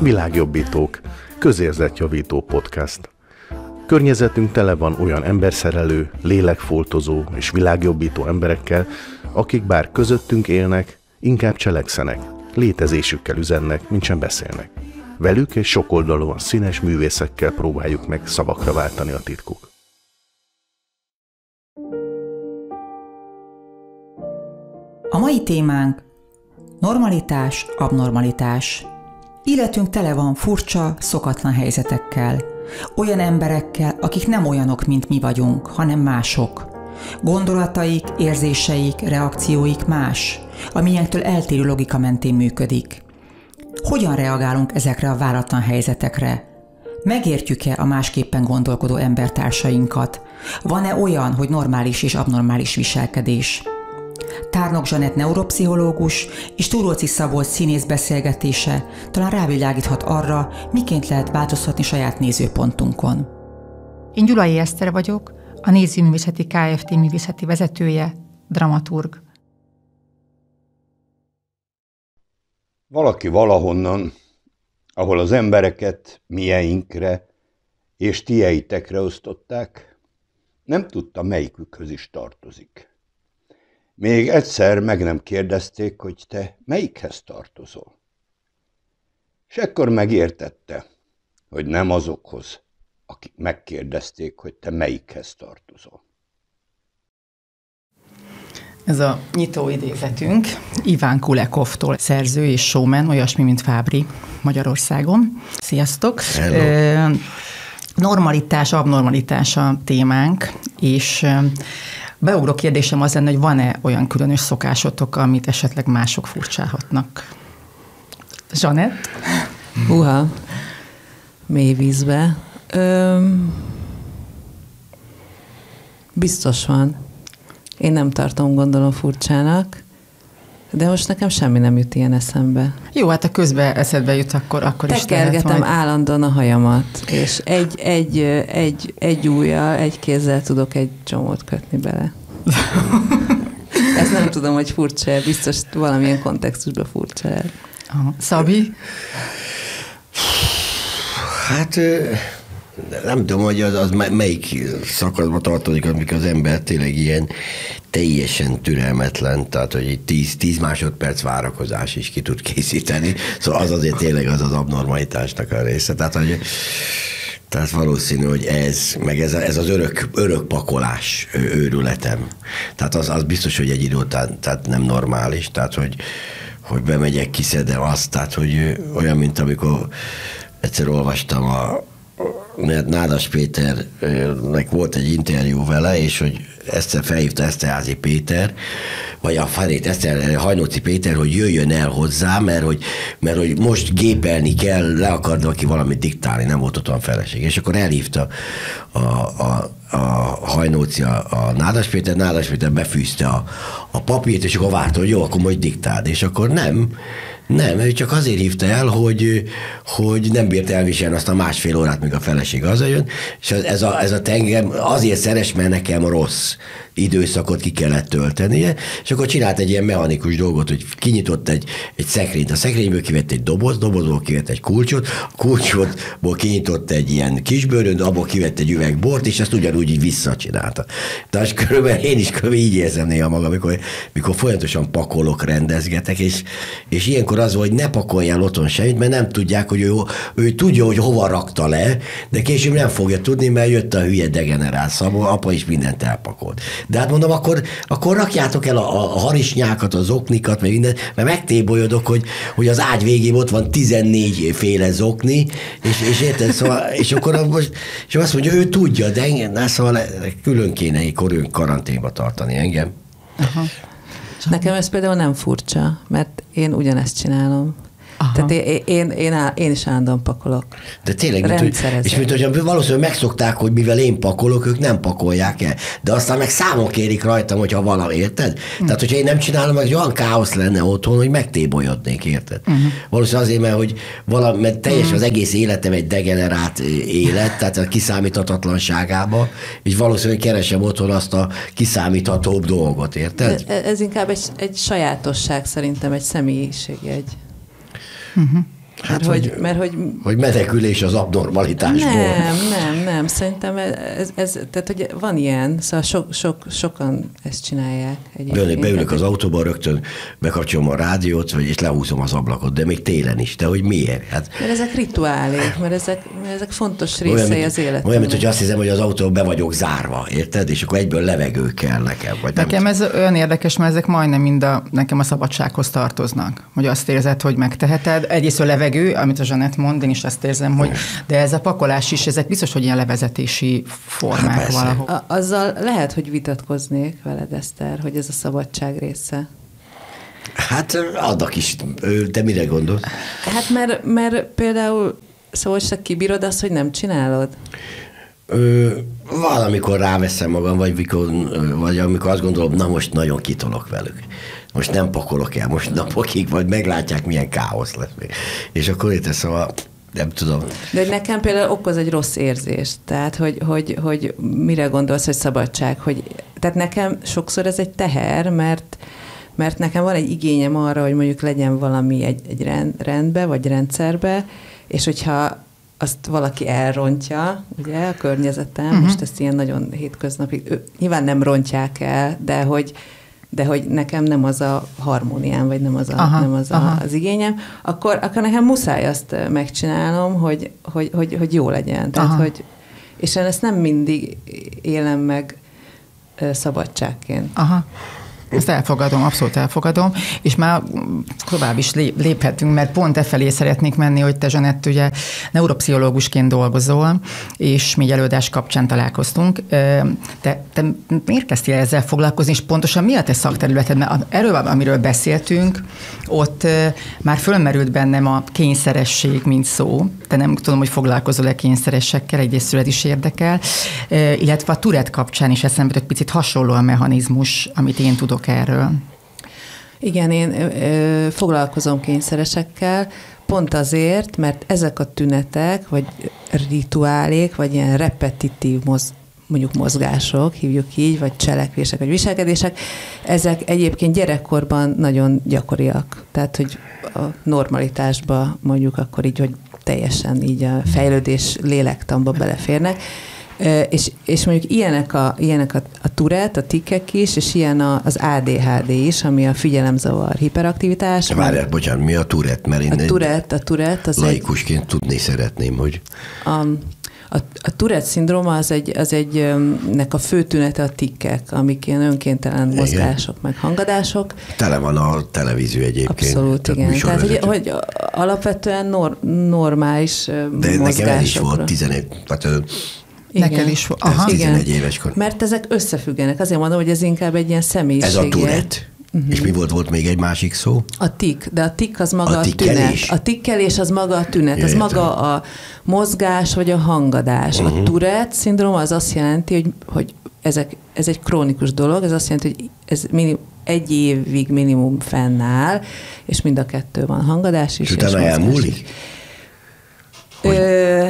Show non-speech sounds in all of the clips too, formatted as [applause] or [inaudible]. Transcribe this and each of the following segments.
Világjobbítók, közérzetjavító podcast. Környezetünk tele van olyan emberszerelő, lélekfoltozó és világjobbító emberekkel, akik bár közöttünk élnek, inkább cselekszenek, létezésükkel üzennek, mint sem beszélnek. Velük és sokoldalúan színes művészekkel próbáljuk meg szavakra váltani a titkuk. A mai témánk normalitás, abnormalitás. Életünk tele van furcsa, szokatlan helyzetekkel. Olyan emberekkel, akik nem olyanok, mint mi vagyunk, hanem mások. Gondolataik, érzéseik, reakcióik más, amilyenktől eltérő logika mentén működik. Hogyan reagálunk ezekre a váratlan helyzetekre? Megértjük-e a másképpen gondolkodó embertársainkat? Van-e olyan, hogy normális és abnormális viselkedés? Tárnok Zsanett neuropszichológus és Túróci Szabolcs színész beszélgetése talán rávilágíthat arra, miként lehet változtatni saját nézőpontunkon. Én Gyulai Eszter vagyok, a Nézőművészeti Kft. művészeti vezetője, dramaturg. Valaki valahonnan, ahol az embereket mieinkre és tieitekre osztották, nem tudta, melyikükhöz is tartozik. Még egyszer meg nem kérdezték, hogy te melyikhez tartozol. És ekkor megértette, hogy nem azokhoz, akik megkérdezték, hogy te melyikhez tartozol. Ez a nyitó idézetünk Iván Kulekovtól, szerző és showman, olyasmi, mint Fábri Magyarországon. Sziasztok! Hello. Normalitás, abnormalitás a témánk, és beugró kérdésem az lenne, hogy van-e olyan különös szokásotok, amit esetleg mások furcsálhatnak? Zsanett? Uha, mély vízbe. Öm, biztos van. Én nem tartom, gondolom furcsának, de most nekem semmi nem jut ilyen eszembe. Jó, hát a közben eszedbe jut, akkor, akkor is Tekergetem majd... állandóan a hajamat, és egy, egy, egy, egy ujjal, egy kézzel tudok egy csomót kötni bele. [laughs] Ezt nem tudom, hogy furcsa biztos valamilyen kontextusban furcsa el. Szabi? Hát nem tudom, hogy az, az melyik szakaszba tartozik, amikor az ember tényleg ilyen teljesen türelmetlen, tehát hogy egy 10, 10 másodperc várakozás is ki tud készíteni. Szóval az azért tényleg az az abnormalitásnak a része. Tehát, hogy tehát valószínű, hogy ez, meg ez, ez az örök, örök pakolás őrületem. Tehát az, az biztos, hogy egy idő után tehát nem normális, tehát hogy, hogy bemegyek, kiszedem azt, tehát hogy olyan, mint amikor egyszer olvastam a, mert Nádas Péternek volt egy interjú vele, és hogy Eszter felhívta Eszterházi Péter, vagy a Farét Eszter, Hajnóci Péter, hogy jöjjön el hozzá, mert hogy, mert hogy most gépelni kell, le akart aki valamit diktálni, nem volt ott a feleség. És akkor elhívta a, a, a Hajnóci a, a Nádas Péter, Nádas Péter befűzte a, a papírt, és akkor várta, hogy jó, akkor majd diktáld. És akkor nem, nem, ő csak azért hívta el, hogy, hogy nem bírt elviselni azt a másfél órát, míg a feleség hazajön, és ez a, ez a tenger azért szeres, mert nekem rossz időszakot ki kellett töltenie, és akkor csinált egy ilyen mechanikus dolgot, hogy kinyitott egy, egy szekrényt, a szekrényből kivett egy doboz, dobozból kivett egy kulcsot, a kulcsotból kinyitott egy ilyen kisbőrönt, abból kivett egy üveg bort, és ezt ugyanúgy így visszacsinálta. Tehát körülbelül én is körülbelül így érzem néha magam, amikor, mikor folyamatosan pakolok, rendezgetek, és, és ilyenkor az, hogy ne pakoljál otthon semmit, mert nem tudják, hogy ő, ő tudja, hogy hova rakta le, de később nem fogja tudni, mert jött a hülye degenerál szabó, apa is mindent elpakolt. De hát mondom, akkor, akkor rakjátok el a, a harisnyákat, az oknikat, meg mindent, mert megtébolyodok, hogy, hogy az ágy végén ott van 14 féle zokni, és, és érted, szóval, és akkor most, és azt mondja, ő tudja, de engem, na, szóval külön kéne korön karanténba tartani engem. Aha. Nekem ez például nem furcsa, mert én ugyanezt csinálom. Aha. Tehát én, én, én, áll, én is állandóan pakolok. De tényleg, mint, hogy, és mint hogy valószínűleg megszokták, hogy mivel én pakolok, ők nem pakolják el. De aztán meg számon kérik rajtam, hogyha valami, érted? Mm. Tehát, hogyha én nem csinálom, meg olyan káosz lenne otthon, hogy megtébolyodnék, érted? Mm. Valószínűleg azért, mert, hogy valami, mert teljes mm. az egész életem egy degenerált élet, tehát a kiszámíthatatlanságába, és valószínűleg keresem otthon azt a kiszámíthatóbb dolgot, érted? Ez inkább egy, egy sajátosság szerintem, egy személyiségjegy. Uh-huh. Hát, mert hogy, mert hogy... Hogy menekülés az abnormalitásból. Nem, nem, nem. Szerintem ez, ez tehát hogy van ilyen, szóval sok, sok, sokan ezt csinálják egyébként. Beülök az autóba, rögtön bekapcsolom a rádiót, vagy és lehúzom az ablakot, de még télen is. De hogy miért? Hát... Mert ezek rituálék, mert ezek, mert ezek fontos részei olyan, az életemnek. Olyan, mint hogy azt hiszem, hogy az autó be vagyok zárva, érted? És akkor egyből levegő kell nekem. Vagy nekem nem... ez olyan érdekes, mert ezek majdnem mind a, nekem a szabadsághoz tartoznak. Hogy azt érzed, hogy megteheted. Egyrészt a levegő, amit a Zsanett mond, én is azt érzem, hogy de ez a pakolás is, ezek biztos, hogy ilyen levezetési formák hát valahol. A, azzal lehet, hogy vitatkoznék veled, Eszter, hogy ez a szabadság része. Hát adnak is. Te mire gondolsz? Hát mert, mert például szóval se kibírod azt, hogy nem csinálod? Ö, valamikor ráveszem magam, vagy, mikor, vagy amikor azt gondolom, na most nagyon kitolok velük. Most nem pakolok el, most napokig, vagy meglátják, milyen káosz lesz még. És akkor itt szóval nem tudom. De nekem például okoz egy rossz érzést. Tehát, hogy, hogy, hogy mire gondolsz, hogy szabadság? Hogy, tehát nekem sokszor ez egy teher, mert mert nekem van egy igényem arra, hogy mondjuk legyen valami egy, egy rend, rendbe, vagy rendszerbe, és hogyha azt valaki elrontja, ugye, a környezetem, uh-huh. most ezt ilyen nagyon hétköznapi, ő, nyilván nem rontják el, de hogy, de hogy nekem nem az a harmóniám, vagy nem az, a, aha, nem az, a, az igényem, akkor, akkor nekem muszáj azt megcsinálnom, hogy, hogy, hogy, hogy jó legyen. Tehát, hogy, és én ezt nem mindig élem meg szabadságként. Aha. Ezt elfogadom, abszolút elfogadom, és már tovább is léphetünk, mert pont e felé szeretnék menni, hogy te, Zsanett, ugye neuropszichológusként dolgozol, és mi előadás kapcsán találkoztunk. Te, te miért kezdtél ezzel foglalkozni, és pontosan mi a te szakterületed? Mert erről, amiről beszéltünk, ott már fölmerült bennem a kényszeresség, mint szó. Te nem tudom, hogy foglalkozol-e kényszeresekkel, egyrésztről is érdekel, illetve a Turet kapcsán is eszembe egy picit hasonló a mechanizmus, amit én tudok erről. Igen, én ö, foglalkozom kényszeresekkel, pont azért, mert ezek a tünetek, vagy rituálék, vagy ilyen repetitív moz, mondjuk mozgások, hívjuk így, vagy cselekvések, vagy viselkedések, ezek egyébként gyerekkorban nagyon gyakoriak. Tehát, hogy a normalitásba mondjuk akkor így, hogy teljesen így a fejlődés lélektamba beleférnek. És, és mondjuk ilyenek a, ilyenek a, a turet, a tikkek is, és ilyen a, az ADHD is, ami a figyelemzavar, hiperaktivitás. Várjál, bocsánat, mi a turet? Mert én a turet, a turet az laikusként egy, tudni szeretném, hogy... A, a, a Tourette szindróma az egy, az egy, nek a fő tünete a tikkek, amik ilyen önkéntelen igen. mozgások, meg hangadások. Tele van a televízió egyébként. Abszolút, igen. Tehát, hogy, hogy alapvetően nor, normális De nekem el is volt 11, tehát igen. Neked is volt. Aha. 11 éves kor. Mert ezek összefüggenek. Azért mondom, hogy ez inkább egy ilyen személyiség. Ez a Tourette. Uh-huh. És mi volt, volt még egy másik szó? A tik, de a tik az maga a, a tünet. A tikkelés az maga a tünet, az maga a mozgás vagy a hangadás. Uh-huh. A Tourette szindróma az azt jelenti, hogy, hogy ezek, ez egy krónikus dolog, ez azt jelenti, hogy ez minim, egy évig minimum fennáll, és mind a kettő van, hangadás is. És utána elmúlik? Ö,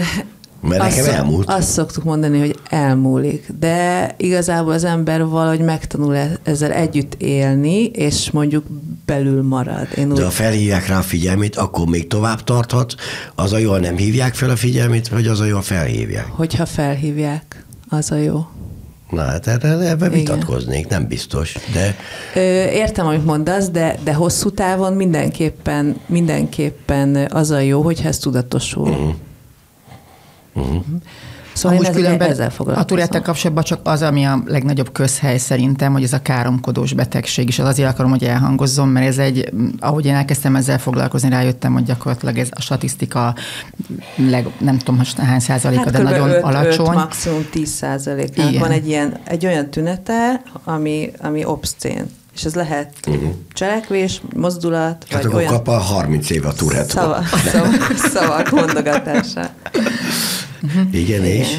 mert azt, nekem elmúlt. Azt szoktuk mondani, hogy elmúlik, de igazából az ember valahogy megtanul e- ezzel együtt élni, és mondjuk belül marad. Én de úgy... ha felhívják rá a figyelmét, akkor még tovább tarthat, az a jó, ha nem hívják fel a figyelmét, vagy az a jó, ha felhívják? Hogyha felhívják, az a jó. Na hát erre, ebbe vitatkoznék, nem biztos, de... Értem, amit mondasz, de, de hosszú távon mindenképpen, mindenképpen az a jó, hogyha ez tudatosul. Uh-huh. Uh-huh. Szóval Amúgy különben ezzel a turettek kapcsolatban csak az, ami a legnagyobb közhely szerintem, hogy ez a káromkodós betegség, és az azért akarom, hogy elhangozzon, mert ez egy, ahogy én elkezdtem ezzel foglalkozni, rájöttem, hogy gyakorlatilag ez a statisztika leg, nem tudom most hány százaléka, hát de nagyon 5, alacsony. 5, maximum 10 százalék. Van egy, ilyen, egy olyan tünete, ami, ami obszcén. És ez lehet uh-huh. cselekvés, mozdulat, hát vagy olyan... kap a 30 év a turet. Szava, szavak, [laughs] szavak mondogatása. Uh-huh. Igen, Igen, és?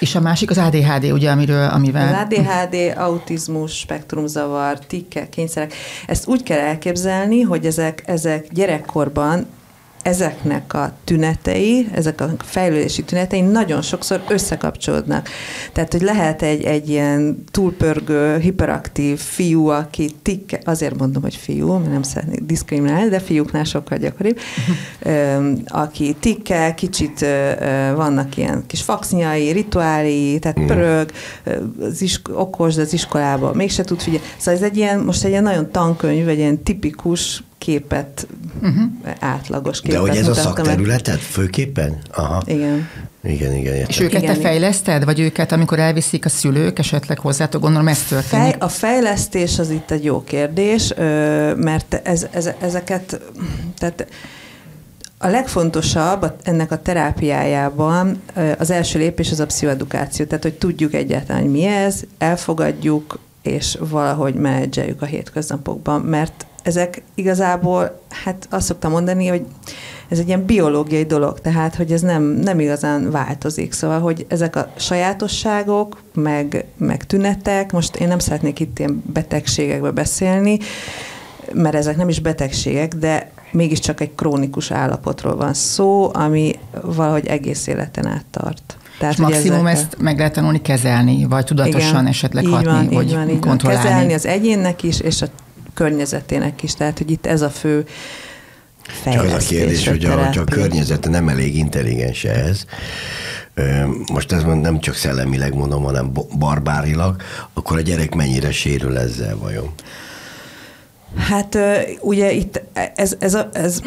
És a másik az ADHD, ugye, amiről, amivel... Az ADHD, autizmus, spektrumzavar, tikkek, kényszerek. Ezt úgy kell elképzelni, hogy ezek, ezek gyerekkorban ezeknek a tünetei, ezek a fejlődési tünetei nagyon sokszor összekapcsolódnak. Tehát, hogy lehet egy, egy ilyen túlpörgő, hiperaktív fiú, aki tikke, azért mondom, hogy fiú, mert nem szeretnék diszkriminálni, de fiúknál sokkal gyakoribb, aki tikke, kicsit vannak ilyen kis faxnyai, rituáli, tehát mm. pörög, az isk- okos, de az iskolában mégse tud figyelni. Szóval ez egy ilyen, most egy ilyen nagyon tankönyv, egy ilyen tipikus képet, uh-huh. átlagos képet De hogy ez a szakterületed főképpen? Aha. Igen. Igen, igen. Értem. És őket igen, te fejleszted, vagy őket, amikor elviszik a szülők esetleg hozzátok, gondolom ez történik? Fej, a fejlesztés az itt egy jó kérdés, mert ez, ez, ezeket, tehát a legfontosabb ennek a terápiájában az első lépés az a pszichoedukáció, tehát hogy tudjuk egyáltalán, hogy mi ez, elfogadjuk, és valahogy menedzseljük a hétköznapokban, mert ezek igazából, hát azt szoktam mondani, hogy ez egy ilyen biológiai dolog, tehát, hogy ez nem, nem igazán változik. Szóval, hogy ezek a sajátosságok, meg, meg tünetek, most én nem szeretnék itt ilyen betegségekbe beszélni, mert ezek nem is betegségek, de mégiscsak egy krónikus állapotról van szó, ami valahogy egész életen át tart. Tehát, és maximum ezek... ezt meg lehet tanulni kezelni, vagy tudatosan Igen, esetleg hatni, van, vagy van, kontrollálni. Kezelni az egyénnek is, és a környezetének is. Tehát, hogy itt ez a fő Csak az a kérdés, hogy a, a környezete nem elég intelligens ehhez, most ez nem csak szellemileg mondom, hanem barbárilag, akkor a gyerek mennyire sérül ezzel vajon? Hát ugye itt ez, ez, a, ez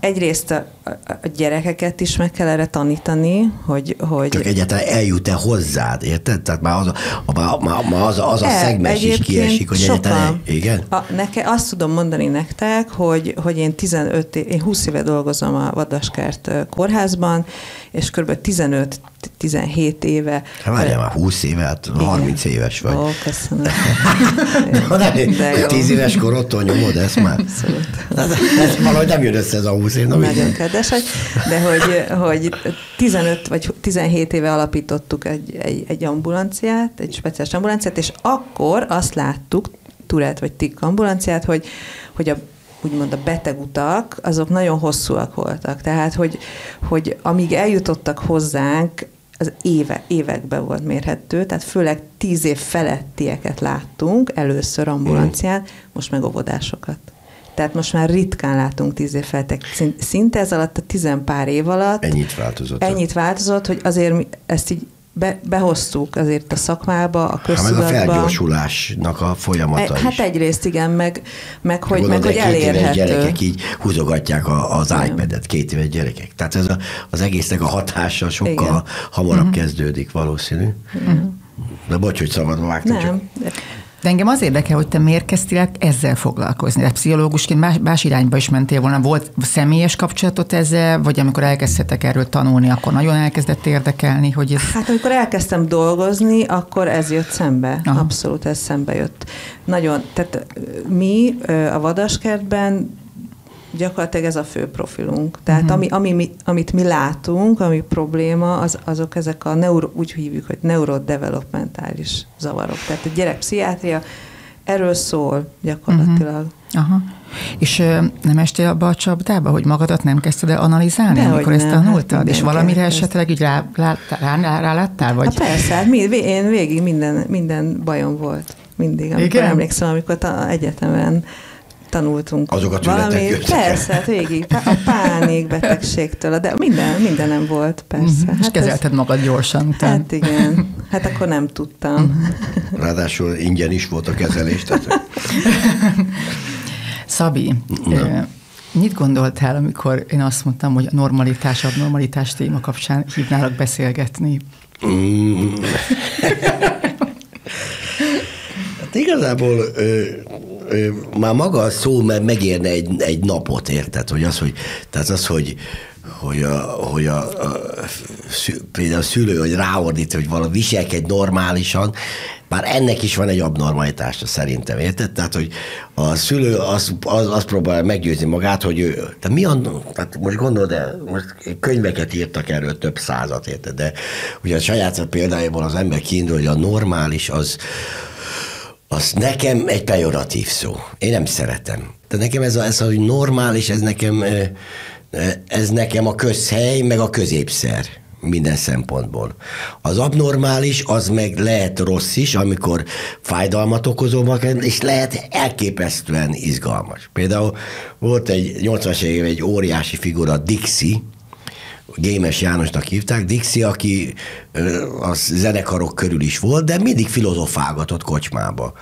egyrészt a, a gyerekeket is meg kell erre tanítani, hogy... hogy Csak egyáltalán eljut-e hozzád, érted? Tehát már az a, már, már az, a, az a szegmens is kiesik, hogy sokan. egyáltalán... Igen? A, neke, azt tudom mondani nektek, hogy, hogy én 15, én 20 éve dolgozom a Vadaskert kórházban, és kb. 15 17 éve. Hát várjál már, 20 éve, hát 30 Igen. éves vagy. Ó, köszönöm. [laughs] de, de 10 éves korodtól nyomod ezt már? Abszolút. Ez, valahogy nem jön össze ez a 20 év. Nagyon kedves, de hogy, hogy 15 vagy 17 éve alapítottuk egy, egy, egy ambulanciát, egy speciális ambulanciát, és akkor azt láttuk, Turát vagy TIK ambulanciát, hogy, hogy a úgymond a betegutak, azok nagyon hosszúak voltak. Tehát, hogy, hogy amíg eljutottak hozzánk, az éve, években volt mérhető, tehát főleg tíz év felettieket láttunk először ambulancián, most meg óvodásokat. Tehát most már ritkán látunk tíz év felettek. Szinte ez alatt a tizen pár év alatt. Ennyit változott. Ennyit változott, hogy azért ezt így be, behoztuk azért a szakmába, a köztudatba. Hát meg a felgyorsulásnak a folyamata e, Hát is. egyrészt igen, meg, meg hogy, meg, hogy elérhető. gyerekek így húzogatják a, az iPad-et, két éves gyerekek. Tehát ez a, az egésznek a hatása sokkal igen. hamarabb uh-huh. kezdődik valószínű. Uh-huh. De bocs, hogy szabadba vágtam. Nem. Csak. De engem az érdekel, hogy te miért kezdtél ezzel foglalkozni? De pszichológusként más, más irányba is mentél volna. Volt személyes kapcsolatot ezzel, vagy amikor elkezdtetek erről tanulni, akkor nagyon elkezdett érdekelni, hogy ez... Hát amikor elkezdtem dolgozni, akkor ez jött szembe. Aha. Abszolút ez szembe jött. Nagyon, tehát mi a vadaskertben gyakorlatilag ez a fő profilunk. Tehát uh-huh. ami, ami, amit mi látunk, ami probléma, az, azok ezek a neuro, úgy hívjuk, hogy neurodevelopmentális zavarok. Tehát a gyerek pszichiátria erről szól gyakorlatilag. Uh-huh. Aha. És ö, nem estél abba a csapdába, hogy magadat nem kezdted el analizálni, De amikor ezt tanultad? Hát és valamire esetleg így rá, rá, rá, rá? Vagy? Hát persze, hát mi, én végig minden, minden bajom volt. Mindig, amikor Igen? emlékszem, amikor ta, egyetemen tanultunk Azok a valami. Persze, hát végig, a pánik betegségtől, de minden, mindenem volt, persze. Mm, hát és kezelted ez, magad gyorsan. Után. Hát igen, hát akkor nem tudtam. Mhm. Ráadásul ingyen is volt a kezelés. Tehát... Szabi, Na. Mit gondoltál, amikor én azt mondtam, hogy a normalitás, abnormalitás téma kapcsán hívnálak beszélgetni? Mm. Igazából ö, már maga a szó megérne egy, egy napot, érted? Hogy az, hogy, tehát az, hogy, hogy a, hogy a, a, például a szülő, hogy ráordít, hogy valami viselkedj normálisan, bár ennek is van egy abnormalitása szerintem, érted? Tehát, hogy a szülő azt az, az próbál meggyőzni magát, hogy ő, tehát mi a, tehát most gondolod, de most könyveket írtak erről több százat, érted? De ugye a saját példájából az ember kiindul, hogy a normális az, az nekem egy pejoratív szó. Én nem szeretem. Tehát nekem ez, a, ez a, hogy normális, ez nekem, ez nekem a közhely, meg a középszer minden szempontból. Az abnormális, az meg lehet rossz is, amikor fájdalmat okozó, és lehet elképesztően izgalmas. Például volt egy 80-as években egy óriási figura, Dixie, Gémes Jánosnak hívták, Dixie, aki a zenekarok körül is volt, de mindig filozofálgatott kocsmába.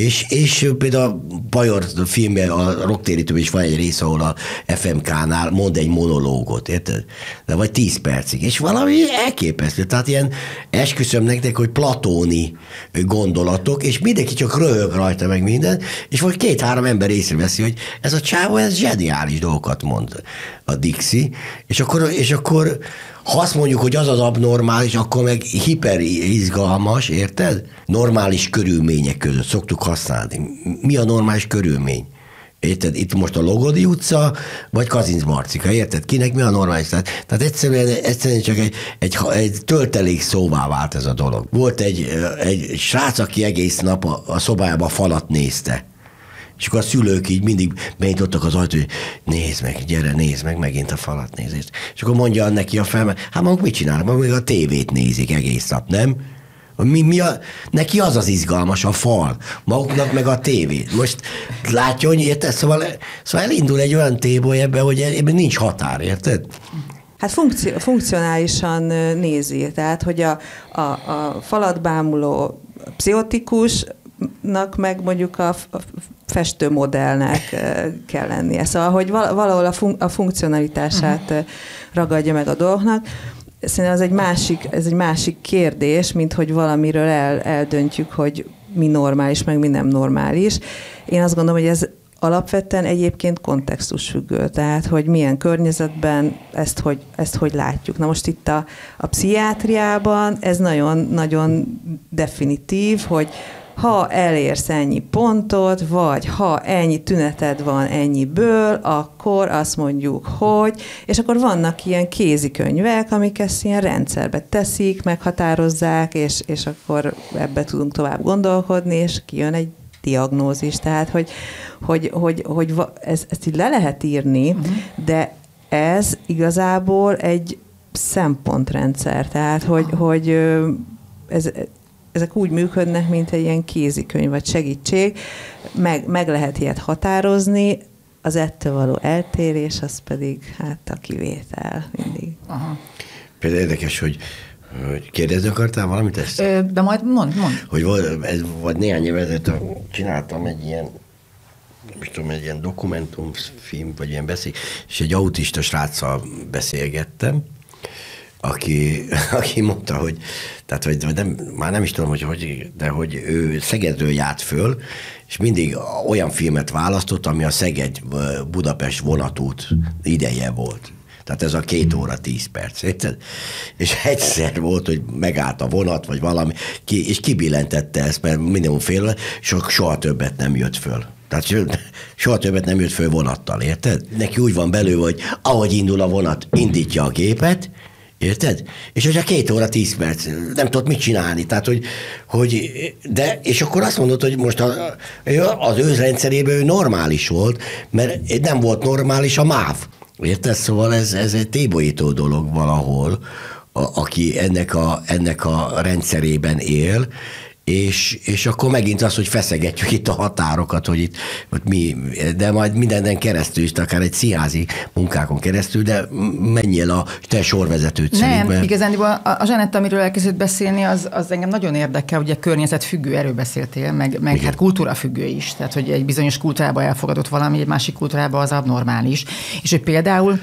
És, és például a Bajor filmben, a Rocktérítőben is van egy rész, ahol a FMK-nál mond egy monológot, érted? De vagy tíz percig. És valami elképesztő. Tehát ilyen esküszöm nektek, hogy platóni gondolatok, és mindenki csak röhög rajta meg minden, és vagy két-három ember észreveszi, hogy ez a csávó, ez zseniális dolgokat mond a Dixie, és akkor, és akkor ha azt mondjuk, hogy az az abnormális, akkor meg hiperizgalmas, érted? Normális körülmények között szoktuk használni. Mi a normális körülmény? Érted? Itt most a Logodi utca, vagy Kazinc Marcika, érted? Kinek mi a normális? Tehát, tehát egyszerűen, egyszerűen csak egy, egy, egy töltelék szóvá vált ez a dolog. Volt egy, egy srác, aki egész nap a, a szobájába falat nézte. És akkor a szülők így mindig benyitottak az ajtó, hogy nézd meg, gyere, nézd meg, megint a falat nézést. És akkor mondja neki a fel, hát maguk mit csinálnak? Maguk még a tévét nézik egész nap, nem? Mi, mi a, neki az az izgalmas, a fal, maguknak meg a tévé. Most látja, hogy érted? Szóval, szóval elindul egy olyan téboly ebbe, hogy ebben nincs határ, érted? Hát funkci- funkcionálisan nézi, tehát hogy a, a, a falat bámuló pszichotikus nak meg mondjuk a, festőmodellnek kell lennie. Szóval, hogy valahol a, fun- a funkcionalitását uh-huh. ragadja meg a dolgoknak. Szerintem az egy másik, ez egy másik kérdés, mint hogy valamiről el, eldöntjük, hogy mi normális, meg mi nem normális. Én azt gondolom, hogy ez alapvetően egyébként kontextusfüggő, tehát hogy milyen környezetben ezt hogy, ezt hogy látjuk. Na most itt a, a pszichiátriában ez nagyon-nagyon definitív, hogy ha elérsz ennyi pontot, vagy ha ennyi tüneted van ennyiből, akkor azt mondjuk, hogy, és akkor vannak ilyen kézikönyvek, amik ezt ilyen rendszerbe teszik, meghatározzák, és, és akkor ebbe tudunk tovább gondolkodni, és kijön egy diagnózis. Tehát, hogy, hogy, hogy, hogy ez, ezt így le lehet írni, uh-huh. de ez igazából egy szempontrendszer. Tehát, hogy, hogy ez, ezek úgy működnek, mint egy ilyen kézikönyv vagy segítség, meg, meg lehet ilyet határozni, az ettől való eltérés, az pedig hát a kivétel mindig. Aha. Például érdekes, hogy hogy kérdezni akartál valamit ezt? Ö, de majd mond, mond. Hogy volt, ez, vagy néhány évet csináltam egy ilyen nem tudom, egy ilyen dokumentumfilm, vagy ilyen beszél, és egy autista sráccal beszélgettem, aki, [laughs] aki mondta, hogy, tehát, hogy nem, már nem is tudom, hogy, hogy, de hogy ő Szegedről járt föl, és mindig olyan filmet választott, ami a Szeged-Budapest vonatút ideje volt. Tehát ez a két óra, tíz perc, érted? És egyszer volt, hogy megállt a vonat, vagy valami, ki, és kibillentette ezt, mert minimum fél és soha többet nem jött föl. Tehát soha többet nem jött föl vonattal, érted? Neki úgy van belül, hogy ahogy indul a vonat, indítja a gépet, Érted? És hogyha két óra, tíz perc, nem tudott mit csinálni. Tehát, hogy, hogy de, és akkor azt mondod, hogy most a, az ő rendszerében ő normális volt, mert nem volt normális a MÁV. Érted? Szóval ez, ez egy tébolyító dolog valahol, a, aki ennek a, ennek a rendszerében él, és, és akkor megint az, hogy feszegetjük itt a határokat, hogy itt hogy mi, de majd mindenen keresztül is, akár egy színházi munkákon keresztül, de menjél a te sorvezető Nem, igazán a, a Zsanetta, amiről elkezdett beszélni, az, az engem nagyon érdekel, ugye környezetfüggő, erről beszéltél, meg, meg hát kultúrafüggő is, tehát hogy egy bizonyos kultúrába elfogadott valami, egy másik kultúrába az abnormális. És hogy például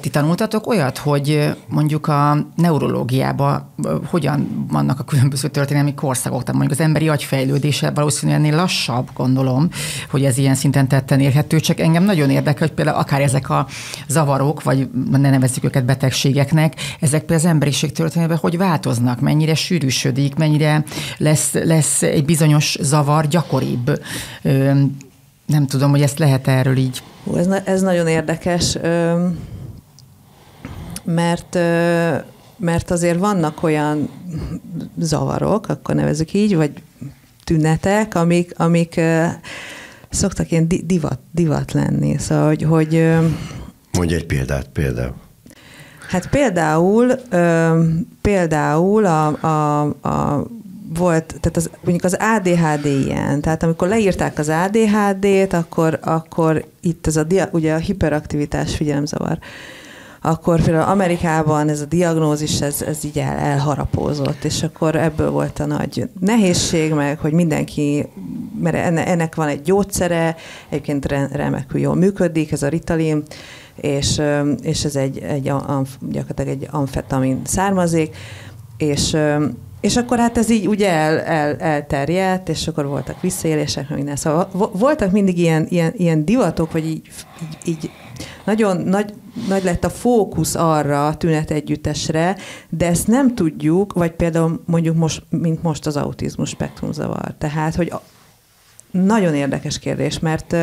ti tanultatok olyat, hogy mondjuk a neurológiában hogyan vannak a különböző történelmi korszakok, mondjuk az emberi agyfejlődése valószínűleg ennél lassabb, gondolom, hogy ez ilyen szinten tetten érhető, csak engem nagyon érdekel, hogy például akár ezek a zavarok, vagy ne nevezzük őket betegségeknek, ezek például az emberiség történetben hogy változnak, mennyire sűrűsödik, mennyire lesz, lesz egy bizonyos zavar gyakoribb. Nem tudom, hogy ezt lehet erről így. Ez, ez nagyon érdekes, mert mert azért vannak olyan zavarok, akkor nevezük így, vagy tünetek, amik, amik szoktak ilyen divat, divat lenni. Szóval, hogy, hogy Mondj egy példát, például. Hát például, például a, a, a volt, tehát az, mondjuk az ADHD ilyen, tehát amikor leírták az ADHD-t, akkor, akkor itt ez a, ugye a hiperaktivitás figyelemzavar, akkor például Amerikában ez a diagnózis, ez, ez így el, elharapózott, és akkor ebből volt a nagy nehézség, meg hogy mindenki, mert ennek van egy gyógyszere, egyébként remekül jól működik, ez a Ritalin, és, és ez egy, egy, gyakorlatilag egy amfetamin származék, és és akkor hát ez így ugye el, el, elterjedt, és akkor voltak visszaélések, minden. Szóval voltak mindig ilyen, ilyen, ilyen divatok, vagy így, így, így nagyon nagy, nagy lett a fókusz arra a tünet együttesre, de ezt nem tudjuk, vagy például mondjuk most, mint most az autizmus spektrumzavar. Tehát, hogy nagyon érdekes kérdés, mert,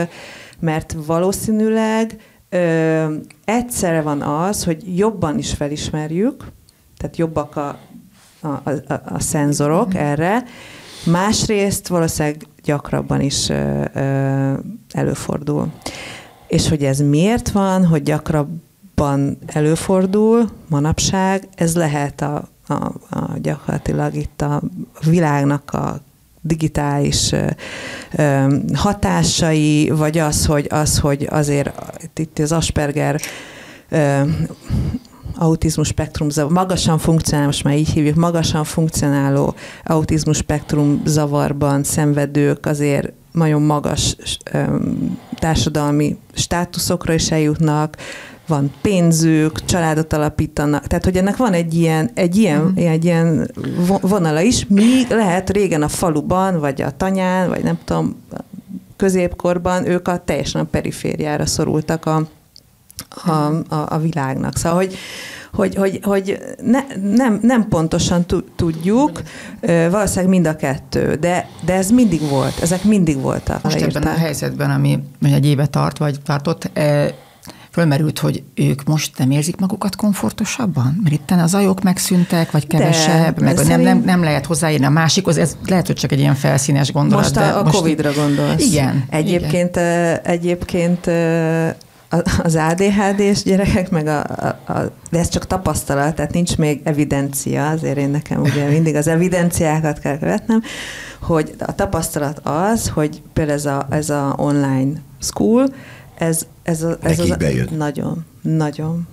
mert valószínűleg ö, egyszerre van az, hogy jobban is felismerjük, tehát jobbak a, a, a, a szenzorok erre, másrészt valószínűleg gyakrabban is ö, ö, előfordul. És hogy ez miért van, hogy gyakrabban előfordul manapság, ez lehet a, a, a gyakorlatilag itt a világnak a digitális ö, hatásai, vagy az, hogy, az, hogy azért itt az Asperger ö, autizmus spektrum zavar, magasan funkcionáló, most már így hívjuk, magasan funkcionáló autizmus spektrum zavarban szenvedők azért nagyon magas társadalmi státuszokra is eljutnak, van pénzük, családot alapítanak, tehát hogy ennek van egy ilyen, egy ilyen, uh-huh. egy ilyen vonala is, mi lehet régen a faluban, vagy a tanyán, vagy nem tudom, középkorban ők a teljesen a perifériára szorultak a, a, a, a világnak. Szóval, hogy, hogy, hogy, hogy ne, nem, nem pontosan tudjuk, valószínűleg mind a kettő, de, de ez mindig volt, ezek mindig voltak. Most ebben a helyzetben, ami egy éve tart, vagy tartott, fölmerült, hogy ők most nem érzik magukat komfortosabban? Mert itt a zajok megszűntek, vagy kevesebb, de, meg szerint... nem, nem, nem lehet hozzáírni a másikhoz, ez lehet, hogy csak egy ilyen felszínes gondolat. Most a, a most... Covid-ra gondolsz. Igen. Egyébként, igen. egyébként az ADHD-s gyerekek, meg a, a, a, de ez csak tapasztalat, tehát nincs még evidencia, azért én nekem ugye mindig az evidenciákat kell követnem, hogy a tapasztalat az, hogy például ez a, ez a online school, ez, ez, a, ez az, nagyon, nagyon.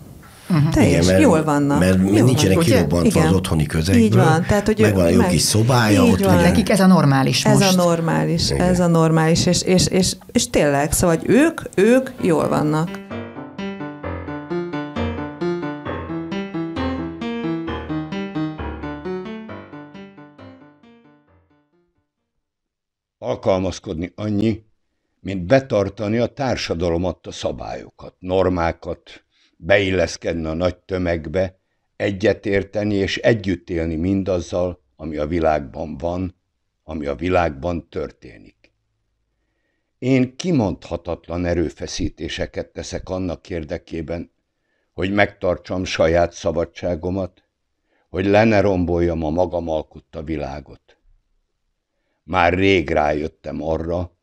Uh-huh. Teljes, Igen, mert, jól vannak. Mert, jól nincsenek kirobbantva az otthoni közegből. Így van. Tehát, hogy meg van a jó kis szobája. Így ott van. Nekik ez a normális most. Ez a normális, Igen. ez a normális, és, és, és, és tényleg, szóval hogy ők, ők jól vannak. Alkalmazkodni annyi, mint betartani a társadalom adta szabályokat, normákat, beilleszkedni a nagy tömegbe, egyetérteni és együtt élni mindazzal, ami a világban van, ami a világban történik. Én kimondhatatlan erőfeszítéseket teszek annak érdekében, hogy megtartsam saját szabadságomat, hogy le ne romboljam a magam alkotta világot. Már rég rájöttem arra,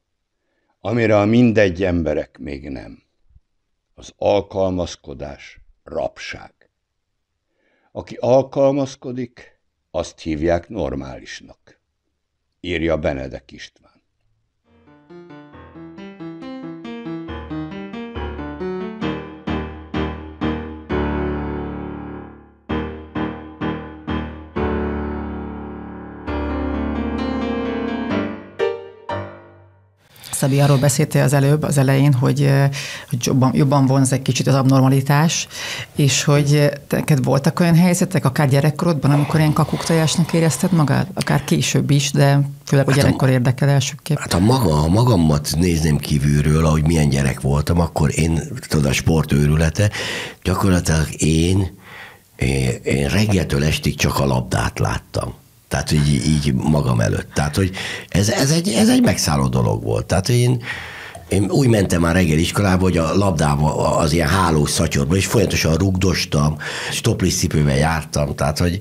amire a mindegy emberek még nem. Az alkalmazkodás rabság. Aki alkalmazkodik, azt hívják normálisnak, írja Benedek István. Szabi, arról beszéltél az előbb, az elején, hogy, hogy jobban, jobban vonz egy kicsit az abnormalitás, és hogy neked voltak olyan helyzetek, akár gyerekkorodban, amikor ilyen kakuktajásnak érezted magad, akár később is, de főleg hát a gyerekkor érdekel elsőképp. Hát a maga, a magamat nézném kívülről, ahogy milyen gyerek voltam, akkor én, tudod, a sportőrülete, gyakorlatilag én, én, én reggeltől estig csak a labdát láttam. Tehát így, így magam előtt. Tehát, hogy ez, ez, egy, ez egy megszálló dolog volt. Tehát én, én úgy mentem már reggel iskolába, hogy a labdába az ilyen hálós szatyorban, és folyamatosan rugdostam, stoplis cipővel jártam, tehát hogy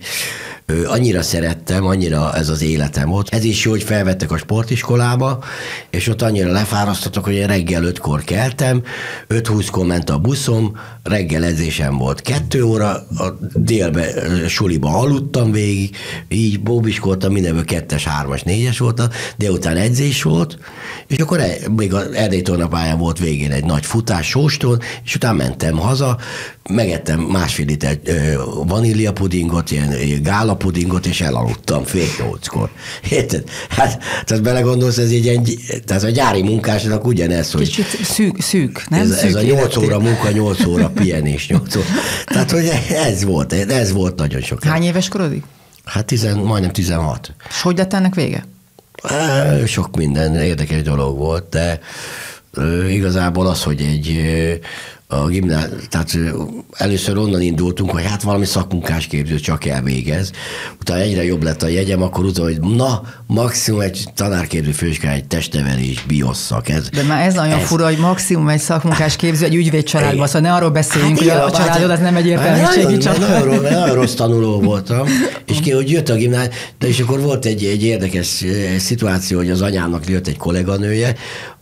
annyira szerettem, annyira ez az életem volt. Ez is jó, hogy felvettek a sportiskolába, és ott annyira lefárasztottak, hogy én reggel ötkor keltem, 5-20-kor ment a buszom, reggel edzésem volt kettő óra, a délbe suliba aludtam végig, így bóbiskoltam, mindenből kettes, hármas, négyes volt, délután edzés volt, és akkor e, még az Erdély volt végén egy nagy futás sóstól, és utána mentem haza, megettem másfél liter vaníliapudingot, ilyen ö, gálapudingot, és elaludtam fél nyolckor. [laughs] Érted? Hát, tehát belegondolsz, ez így egy, tehát a gyári munkásnak ugyanez, hogy Kicsit szűk, szűk nem? ez, szűk ez a 8 életű. óra munka, 8 óra pihenés, 8 óra. Tehát, hogy ez volt, ez volt nagyon sok. Hány éves korodig? Hát tizen, majdnem 16. És hogy lett ennek vége? Sok minden érdekes dolog volt, de igazából az, hogy egy a gimnáz, tehát először onnan indultunk, hogy hát valami szakmunkás képző csak elvégez. Utána egyre jobb lett a jegyem, akkor utána, hogy na, maximum egy tanárképző főiskolán egy testnevelés, bioszak. Ez, De már ez nagyon ez- fura, hogy maximum egy szakmunkás képző egy ügyvéd családban, Igen. szóval ne arról beszéljünk, hogy igen, a, a hát- családod az nem egy hát értelmiségi család. nagyon, rossz- nagyon rossz tanuló voltam, és ki, hogy jött a gimnáz, de és akkor volt egy, egy érdekes szituáció, hogy az anyámnak jött egy kolléganője,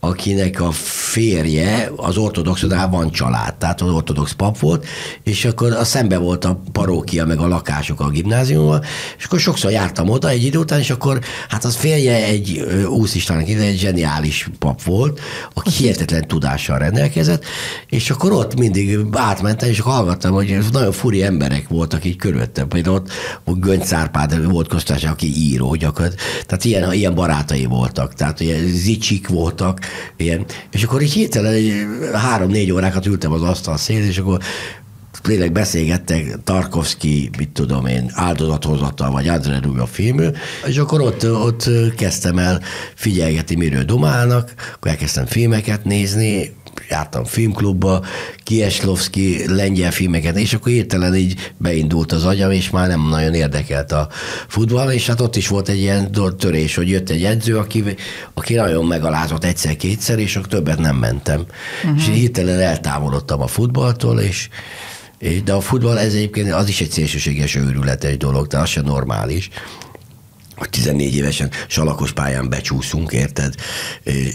akinek a férje az ortodoxodál van család, tehát az ortodox pap volt, és akkor a szembe volt a parókia, meg a lakások a gimnáziumban, és akkor sokszor jártam oda egy idő után, és akkor hát az férje egy ö, úszistanak ide, egy zseniális pap volt, aki hihetetlen tudással rendelkezett, és akkor ott mindig átmentem, és akkor hallgattam, hogy nagyon furi emberek voltak így körülöttem. Például ott, ott Gönc Árpád volt köztársaság, aki író gyakorlatilag. Tehát ilyen, ilyen barátai voltak, tehát ilyen zicsik voltak, ilyen. És akkor így hirtelen egy három-négy órákat ültem az asztal szélén, és akkor tényleg beszélgettek Tarkovsky, mit tudom én, áldozathozattal, vagy André Rubio filmről, és akkor ott, ott kezdtem el figyelgetni, miről domálnak, akkor elkezdtem filmeket nézni, jártam filmklubba, Kieslowski lengyel filmeket, és akkor hirtelen így beindult az agyam, és már nem nagyon érdekelt a futball, és hát ott is volt egy ilyen törés, hogy jött egy edző, aki, aki nagyon megalázott egyszer-kétszer, és akkor többet nem mentem. Uh-huh. És hirtelen eltávolodtam a futballtól, és de a futball ez egyébként az is egy szélsőséges őrületes dolog, de az sem normális hogy 14 évesen salakos pályán becsúszunk, érted?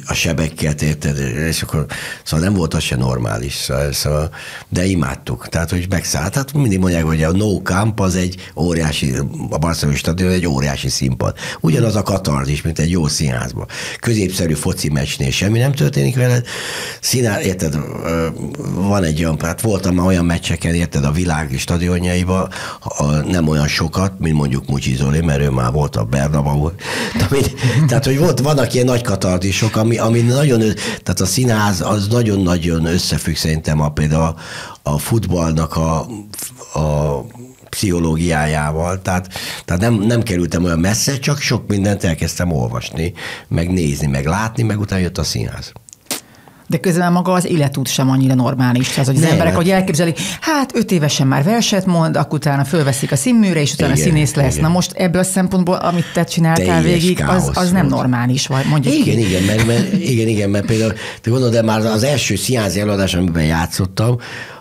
A sebekket, érted? És akkor, szóval nem volt az se normális, szóval, szóval, de imádtuk. Tehát, hogy megszállt. Tehát mindig mondják, hogy a No Camp az egy óriási, a Barcelona stadion egy óriási színpad. Ugyanaz a katarzis, mint egy jó színházban. Középszerű foci meccsnél semmi nem történik veled. Színál, érted, van egy olyan, hát voltam már olyan meccseken, érted, a világ stadionjaiba, a- nem olyan sokat, mint mondjuk Mucsi Zoli, mert ő már volt a Bernabeu. De mind- Tehát, hogy volt, vannak ilyen nagy katarzisok, ami, ami nagyon, tehát a színház az nagyon-nagyon összefügg szerintem a például a, a futballnak a, a pszichológiájával, tehát, tehát nem, nem kerültem olyan messze, csak sok mindent elkezdtem olvasni, meg nézni, meg látni, meg utána jött a színház. De közben maga az életút sem annyira normális. Tehát, hogy az emberek, hát- hogy elképzelik, hát öt évesen már verset mond, akkor utána fölveszik a színműre, és utána Igen, színész lesz. igen. Na most ebből a szempontból, amit te csináltál Teljes végig, az, az nem volt. normális, vagy mondjuk Igen, ki. igen, mert, mert, igen, igen, mert például, te gondolod, de már az első színházi előadás, amiben játszottam,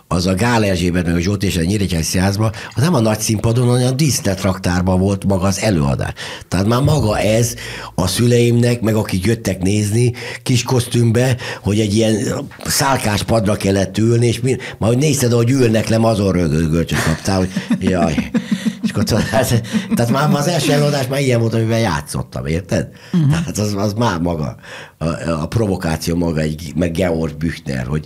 az a Gál Erzsébet, meg a Zsolt és a Nyíregyházi Színházban, az nem a nagy színpadon, hanem a díszletraktárban volt maga az előadás. Tehát már maga ez a szüleimnek, meg akik jöttek nézni kis kosztümbe, hogy egy ilyen szálkás padra kellett ülni, és mi, majd nézted, hogy ülnek le, azon rögölgölcsöt kaptál, hogy jaj. Akkor tehát, már az első előadás már ilyen volt, amiben játszottam, érted? Uh-huh. Tehát az, az már maga, a, a provokáció maga, egy, meg Georg Büchner, hogy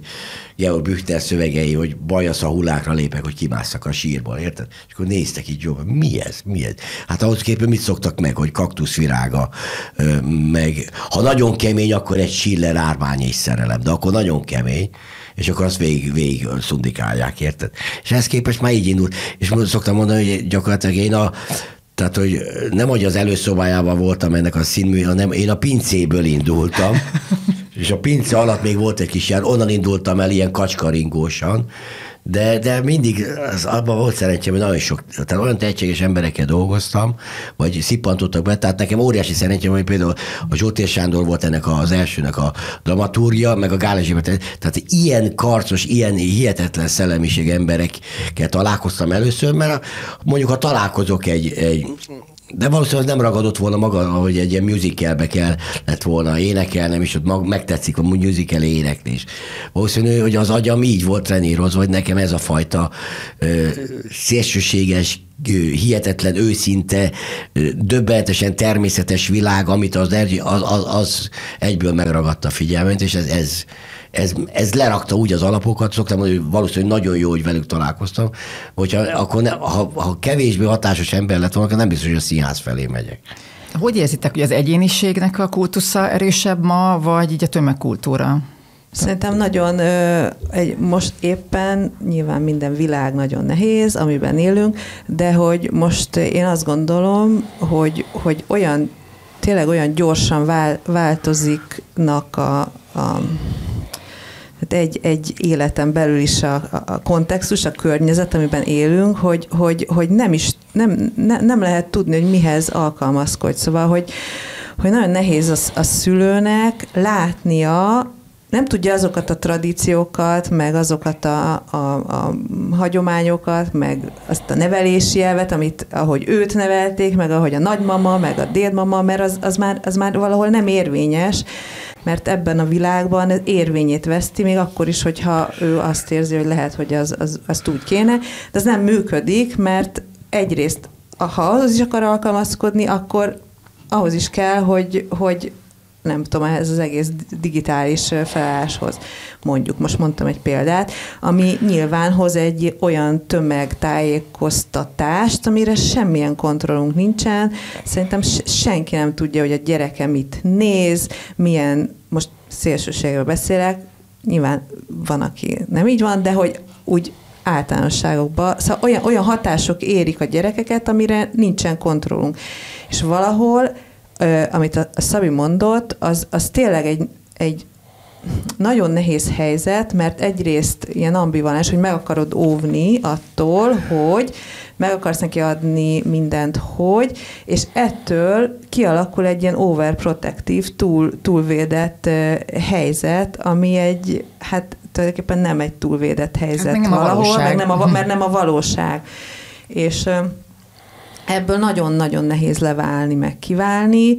Georg Büchner szövegei, hogy bajasz a hullákra lépek, hogy kimásszak a sírból, érted? És akkor néztek így jobban, mi ez, mi ez? Hát ahhoz képest mit szoktak meg, hogy kaktuszvirága, meg ha nagyon kemény, akkor egy Schiller árvány és szerelem, de akkor nagyon kemény, és akkor azt végig, végig szundikálják, érted? És ehhez képest már így indult. És szoktam mondani, hogy gyakorlatilag én a tehát, hogy nem, hogy az előszobájában voltam ennek a színmű, hanem én a pincéből indultam. [laughs] és a pince alatt még volt egy kis jár, onnan indultam el ilyen kacskaringósan, de, de mindig az, abban volt szerencsém, hogy nagyon sok, tehát olyan tehetséges emberekkel dolgoztam, vagy szippantottak be, tehát nekem óriási szerencsém, hogy például a Zsótér Sándor volt ennek az elsőnek a dramatúrja, meg a Gálezsébet, tehát ilyen karcos, ilyen hihetetlen szellemiség emberekkel találkoztam először, mert mondjuk ha találkozok egy, egy de valószínűleg nem ragadott volna maga, hogy egy ilyen musicalbe kell lett volna énekelnem, és ott mag, megtetszik a musical éneklés. Valószínű, hogy az agyam így volt trenírozva, hogy nekem ez a fajta ö, szélsőséges, hihetetlen, őszinte, döbbenetesen természetes világ, amit az, az, az, az egyből megragadta a figyelmet, és ez, ez, ez, ez lerakta úgy az alapokat, szoktam mondani, hogy valószínűleg nagyon jó, hogy velük találkoztam, hogyha akkor ne, ha, ha kevésbé hatásos ember lett volna, nem biztos, hogy a színház felé megyek. Hogy érzitek, hogy az egyéniségnek a kultusza erősebb ma, vagy így a tömegkultúra? Szerintem nagyon, egy, most éppen nyilván minden világ nagyon nehéz, amiben élünk, de hogy most én azt gondolom, hogy, hogy olyan, tényleg olyan gyorsan vál, változiknak a, a tehát egy, egy életen belül is a, a kontextus, a környezet, amiben élünk, hogy, hogy, hogy nem is, nem, ne, nem lehet tudni, hogy mihez alkalmazkodj. Szóval, hogy, hogy nagyon nehéz a, a szülőnek látnia, nem tudja azokat a tradíciókat, meg azokat a, a, a hagyományokat, meg azt a nevelési elvet, amit, ahogy őt nevelték, meg ahogy a nagymama, meg a dédmama, mert az, az, már, az már valahol nem érvényes, mert ebben a világban érvényét veszti, még akkor is, hogyha ő azt érzi, hogy lehet, hogy az, az, azt úgy kéne, de ez nem működik, mert egyrészt, ha az is akar alkalmazkodni, akkor ahhoz is kell, hogy, hogy nem tudom, ehhez az egész digitális felálláshoz. Mondjuk, most mondtam egy példát, ami nyilván hoz egy olyan tömegtájékoztatást, amire semmilyen kontrollunk nincsen. Szerintem senki nem tudja, hogy a gyereke mit néz, milyen, most szélsőségről beszélek, nyilván van, aki nem így van, de hogy úgy általánosságokban, szóval olyan, olyan hatások érik a gyerekeket, amire nincsen kontrollunk. És valahol amit a Szabi mondott, az, az tényleg egy, egy nagyon nehéz helyzet, mert egyrészt ilyen ambivalens, hogy meg akarod óvni attól, hogy meg akarsz neki adni mindent, hogy, és ettől kialakul egy ilyen overprotectív, túl, túlvédett uh, helyzet, ami egy, hát tulajdonképpen nem egy túlvédett helyzet hát, valahol, meg nem a, [laughs] mert nem a valóság. És uh, ebből nagyon-nagyon nehéz leválni, meg kiválni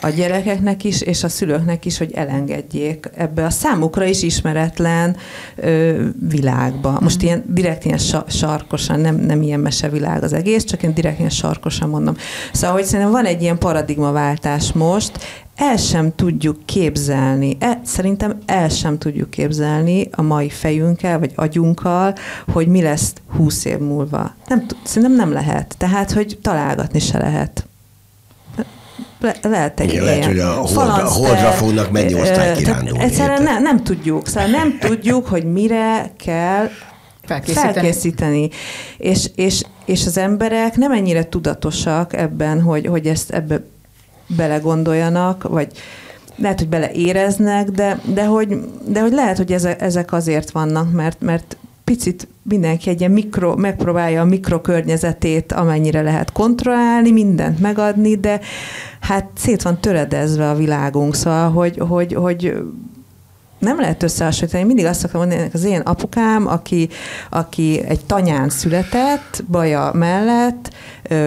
a gyerekeknek is, és a szülőknek is, hogy elengedjék ebbe a számukra is ismeretlen ö, világba. Most mm. ilyen direkt ilyen sarkosan, nem, nem ilyen mesevilág az egész, csak én direkt ilyen sarkosan mondom. Szóval, hogy szerintem van egy ilyen paradigmaváltás most, el sem tudjuk képzelni, el, szerintem el sem tudjuk képzelni a mai fejünkkel, vagy agyunkkal, hogy mi lesz húsz év múlva. Nem, szerintem nem lehet. Tehát, hogy találgatni se lehet. Le, lehet egy Igen, lehet, hogy a holdra, holdra fognak menni osztálykirándulni. Egyszerűen ne, nem tudjuk. Szóval nem [laughs] tudjuk, hogy mire kell felkészíteni. felkészíteni. És, és, és az emberek nem ennyire tudatosak ebben, hogy, hogy ezt ebbe belegondoljanak, vagy lehet, hogy beleéreznek, de, de, hogy, de hogy lehet, hogy ezek azért vannak, mert, mert picit mindenki egy ilyen mikro, megpróbálja a mikrokörnyezetét amennyire lehet kontrollálni, mindent megadni, de hát szét van töredezve a világunk, szóval, hogy, hogy, hogy nem lehet összehasonlítani. Mindig azt szoktam mondani, az én apukám, aki, aki egy tanyán született, Baja mellett,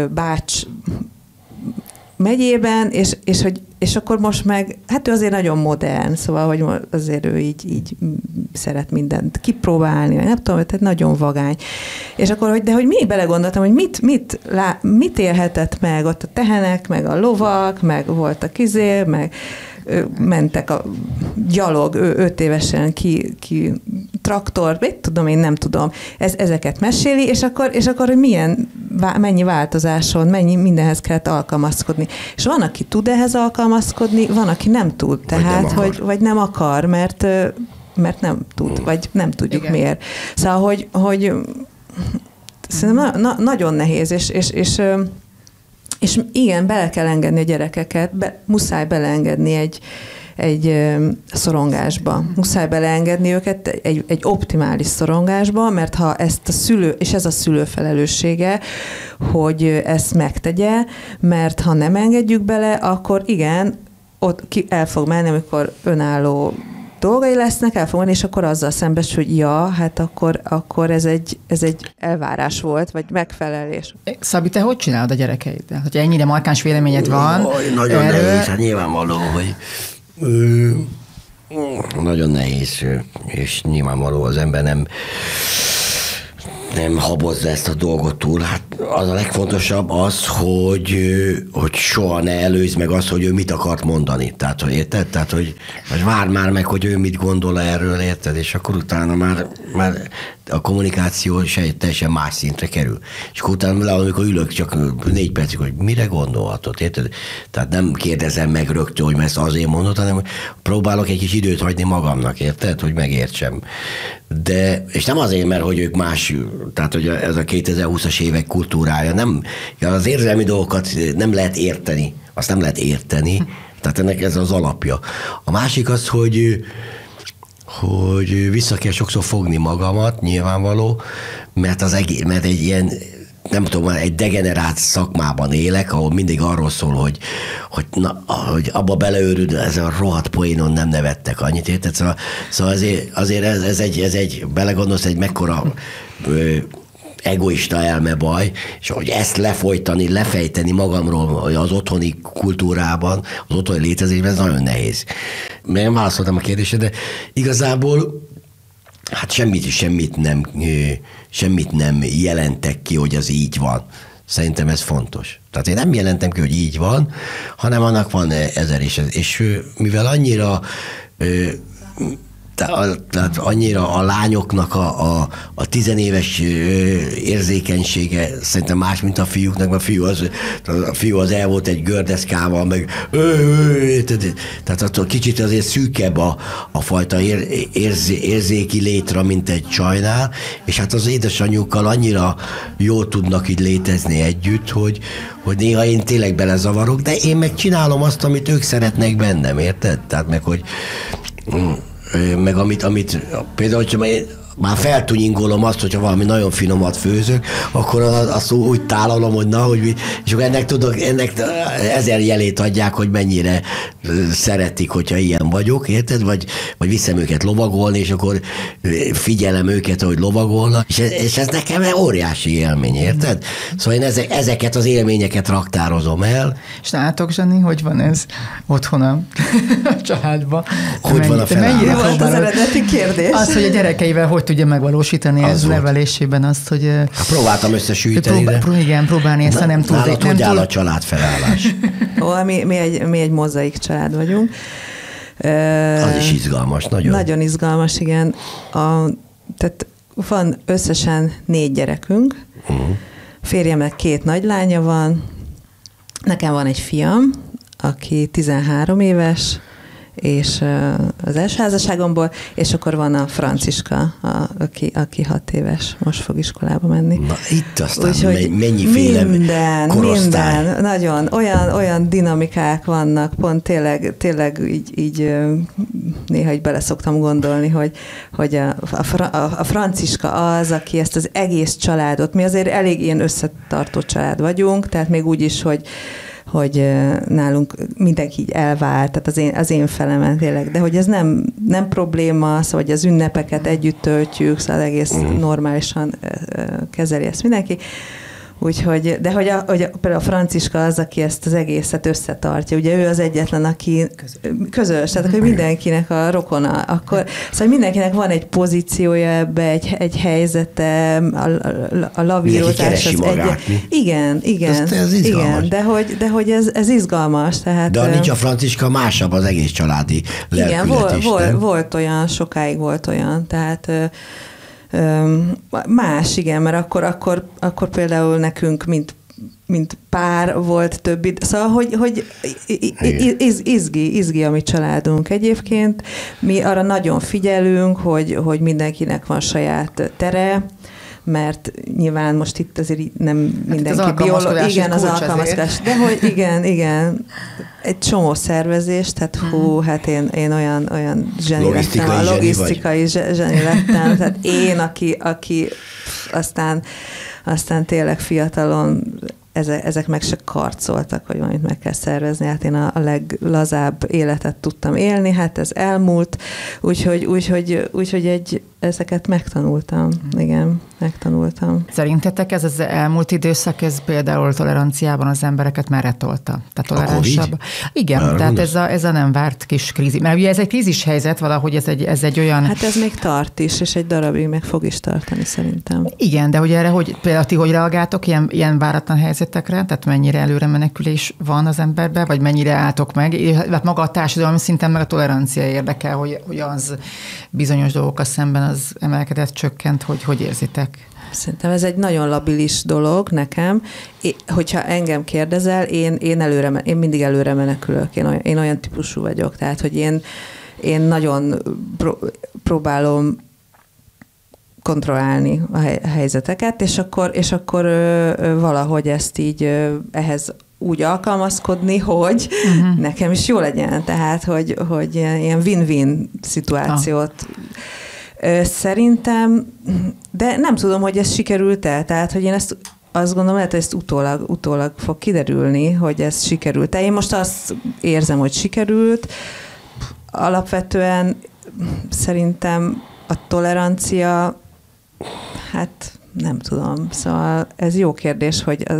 Bács megyében, és, és, hogy, és akkor most meg, hát ő azért nagyon modern, szóval, hogy azért ő így, így szeret mindent kipróbálni, nem tudom, tehát nagyon vagány. És akkor, hogy, de hogy mi belegondoltam, hogy mit, mit, lá, mit élhetett meg ott a tehenek, meg a lovak, meg volt a kizé, meg mentek a gyalog, ő öt évesen ki, ki traktor, mit tudom én, nem tudom. Ez, ezeket meséli, és akkor, és akkor hogy milyen, mennyi változáson, mennyi mindenhez kellett alkalmazkodni. És van, aki tud ehhez alkalmazkodni, van, aki nem tud. Tehát, vagy nem akar, hogy, vagy nem akar mert, mert nem tud, vagy nem tudjuk Igen. miért. Szóval, hogy, hogy szerintem na, na, nagyon nehéz, és, és, és és igen, bele kell engedni a gyerekeket, be, muszáj beleengedni egy, egy szorongásba. Muszáj beleengedni őket egy, egy optimális szorongásba, mert ha ezt a szülő, és ez a szülő felelőssége, hogy ezt megtegye, mert ha nem engedjük bele, akkor igen, ott ki el fog menni, amikor önálló dolgai lesznek, el fog menni, és akkor azzal szembes, hogy ja, hát akkor, akkor ez, egy, ez egy elvárás volt, vagy megfelelés. Szabi, te hogy csinálod a gyerekeiddel? Hogy ennyire markáns véleményed van? Jaj, nagyon erről... nehéz, hát nyilvánvaló, hogy ö, nagyon nehéz, és nyilvánvaló az ember nem nem habozza ezt a dolgot túl. Hát az a legfontosabb az, hogy, hogy soha ne előzd meg azt, hogy ő mit akart mondani. Tehát, hogy érted? Tehát, hogy, hogy vár már meg, hogy ő mit gondol erről, érted? És akkor utána már, már a kommunikáció egy teljesen más szintre kerül. És akkor utána, amikor ülök csak négy percig, hogy mire gondolhatod, érted? Tehát nem kérdezem meg rögtön, hogy ezt azért mondod, hanem próbálok egy kis időt hagyni magamnak, érted? Hogy megértsem. De, és nem azért, mert hogy ők más, tehát hogy ez a 2020-as évek kultúrája, nem, az érzelmi dolgokat nem lehet érteni, azt nem lehet érteni, tehát ennek ez az alapja. A másik az, hogy hogy vissza kell sokszor fogni magamat, nyilvánvaló, mert, az egész, mert egy ilyen nem tudom, egy degenerált szakmában élek, ahol mindig arról szól, hogy, hogy, na, hogy abba beleőrül, ez a rohadt poénon nem nevettek annyit, érted? Szóval, szóval azért, azért ez, ez, egy, ez egy, belegondolsz, egy mekkora ö, egoista elme baj, és hogy ezt lefolytani, lefejteni magamról az otthoni kultúrában, az otthoni létezésben, ez nagyon nehéz. Nem válaszoltam a kérdésre, de igazából hát semmit, semmit nem, semmit nem jelentek ki, hogy az így van. Szerintem ez fontos. Tehát én nem jelentem ki, hogy így van, hanem annak van ezer és, és mivel annyira tehát annyira a lányoknak a, a, a tizenéves érzékenysége szerintem más, mint a fiúknak, mert a fiú az, a fiú az el volt egy gördeszkával, meg tehát attól kicsit azért szűkebb a, a fajta ér, érz, érzéki létre, mint egy csajnál, és hát az édesanyjukkal annyira jól tudnak így létezni együtt, hogy, hogy néha én tényleg belezavarok, de én meg csinálom azt, amit ők szeretnek bennem, érted? Tehát meg, hogy mm, meg amit, amit például, hogyha már feltunyingolom azt, hogyha valami nagyon finomat főzök, akkor azt úgy tálalom, hogy na, hogy mi, és akkor ennek tudok, ennek ezer jelét adják, hogy mennyire szeretik, hogyha ilyen vagyok, érted? Vagy, vagy viszem őket lovagolni, és akkor figyelem őket, hogy lovagolnak, és ez, és ez nekem óriási élmény, érted? Szóval én ezek, ezeket az élményeket raktározom el. És látok, Zsani, hogy van ez otthon a [laughs] családban? Hogy mennyi, van a felállás? volt az eredeti kérdés? Az, hogy a gyerekeivel hogy tudja megvalósítani az volt. nevelésében azt, hogy... Hát próbáltam összesűjíteni, prób- de... Igen, próbálni ezt, nem tud... Nálad nem hogy áll a család felállás? [laughs] Ó, mi, mi, egy, mi egy mozaik család vagyunk. Az is izgalmas, nagyon. Nagyon izgalmas, igen. A, tehát van összesen négy gyerekünk, uh-huh. férjemnek két nagylánya van, nekem van egy fiam, aki 13 éves, és az első házasságomból, és akkor van a Franciska, a, aki, aki hat éves, most fog iskolába menni. Na itt aztán Úgyhogy mennyiféle minden, korosztály. minden, nagyon, olyan, olyan dinamikák vannak, pont tényleg, tényleg így, így néha így bele szoktam gondolni, hogy, hogy a, a, a, a Franciska az, aki ezt az egész családot, mi azért elég ilyen összetartó család vagyunk, tehát még úgy is, hogy hogy nálunk mindenki így elvált, tehát az én, az én felemen tényleg, de hogy ez nem, nem probléma, szóval hogy az ünnepeket együtt töltjük, szóval egész mm. normálisan kezeli ezt mindenki. Úgyhogy, de hogy, a, hogy a, például a Franciska az, aki ezt az egészet összetartja, ugye ő az egyetlen, aki közös, közös tehát hogy mindenkinek a rokona, akkor szóval mindenkinek van egy pozíciója ebbe, egy, egy helyzete, a, a, a lavírozás az magát, egy... Igen, igen, ez, ez igen, de hogy, de hogy ez, ez izgalmas. Tehát, de nincs a Franciska másabb az egész családi Igen, volt, volt, volt olyan, sokáig volt olyan, tehát Más, igen, mert akkor, akkor, akkor például nekünk, mint mint pár volt többi, szóval, hogy, hogy iz, izgi, izgi a mi családunk egyébként. Mi arra nagyon figyelünk, hogy, hogy mindenkinek van saját tere, mert nyilván most itt azért nem Hát mindenki alkalmazkodás igen, is az alkalmazkodás, de hogy igen, igen, egy csomó szervezés, tehát hú, hát én, én olyan, olyan zseni Logisztikai lettem, a zseni logisztikai zse- zseni lettem, tehát én, aki, aki pff, aztán, aztán tényleg fiatalon ezek, ezek meg se karcoltak, hogy valamit meg kell szervezni. Hát én a, a leglazább életet tudtam élni, hát ez elmúlt, úgyhogy, úgyhogy, úgyhogy egy, ezeket megtanultam. Igen, megtanultam. Szerintetek ez az elmúlt időszak, ez például toleranciában az embereket merre tolta? Tehát toleránsabb. Igen, Arra tehát ez a, ez a nem várt kis krízis. Mert ugye ez egy krízis helyzet, valahogy ez egy, ez egy olyan... Hát ez még tart is, és egy darabig meg fog is tartani szerintem. Igen, de hogy erre, hogy például ti hogy reagáltok ilyen, ilyen váratlan helyzetekre? Tehát mennyire előre menekülés van az emberben, vagy mennyire álltok meg? Hát maga a társadalom szinten meg a tolerancia érdekel, hogy, hogy az bizonyos dolgokkal szemben az emelkedett, csökkent, hogy hogy érzitek? Szerintem ez egy nagyon labilis dolog nekem. É, hogyha engem kérdezel, én, én, előre, én mindig előre menekülök. Én olyan, én olyan típusú vagyok. Tehát, hogy én, én nagyon pró- próbálom kontrollálni a hely- a helyzeteket, és akkor, és akkor ö, ö, valahogy ezt így ö, ehhez úgy alkalmazkodni, hogy uh-huh. nekem is jó legyen. Tehát, hogy, hogy ilyen win-win szituációt Ö, Szerintem, de nem tudom, hogy ez sikerült-e. Tehát, hogy én ezt azt gondolom, lehet, hogy ezt utólag, utólag fog kiderülni, hogy ez sikerült-e. Én most azt érzem, hogy sikerült. Alapvetően szerintem a tolerancia, hát nem tudom. Szóval ez jó kérdés, hogy a,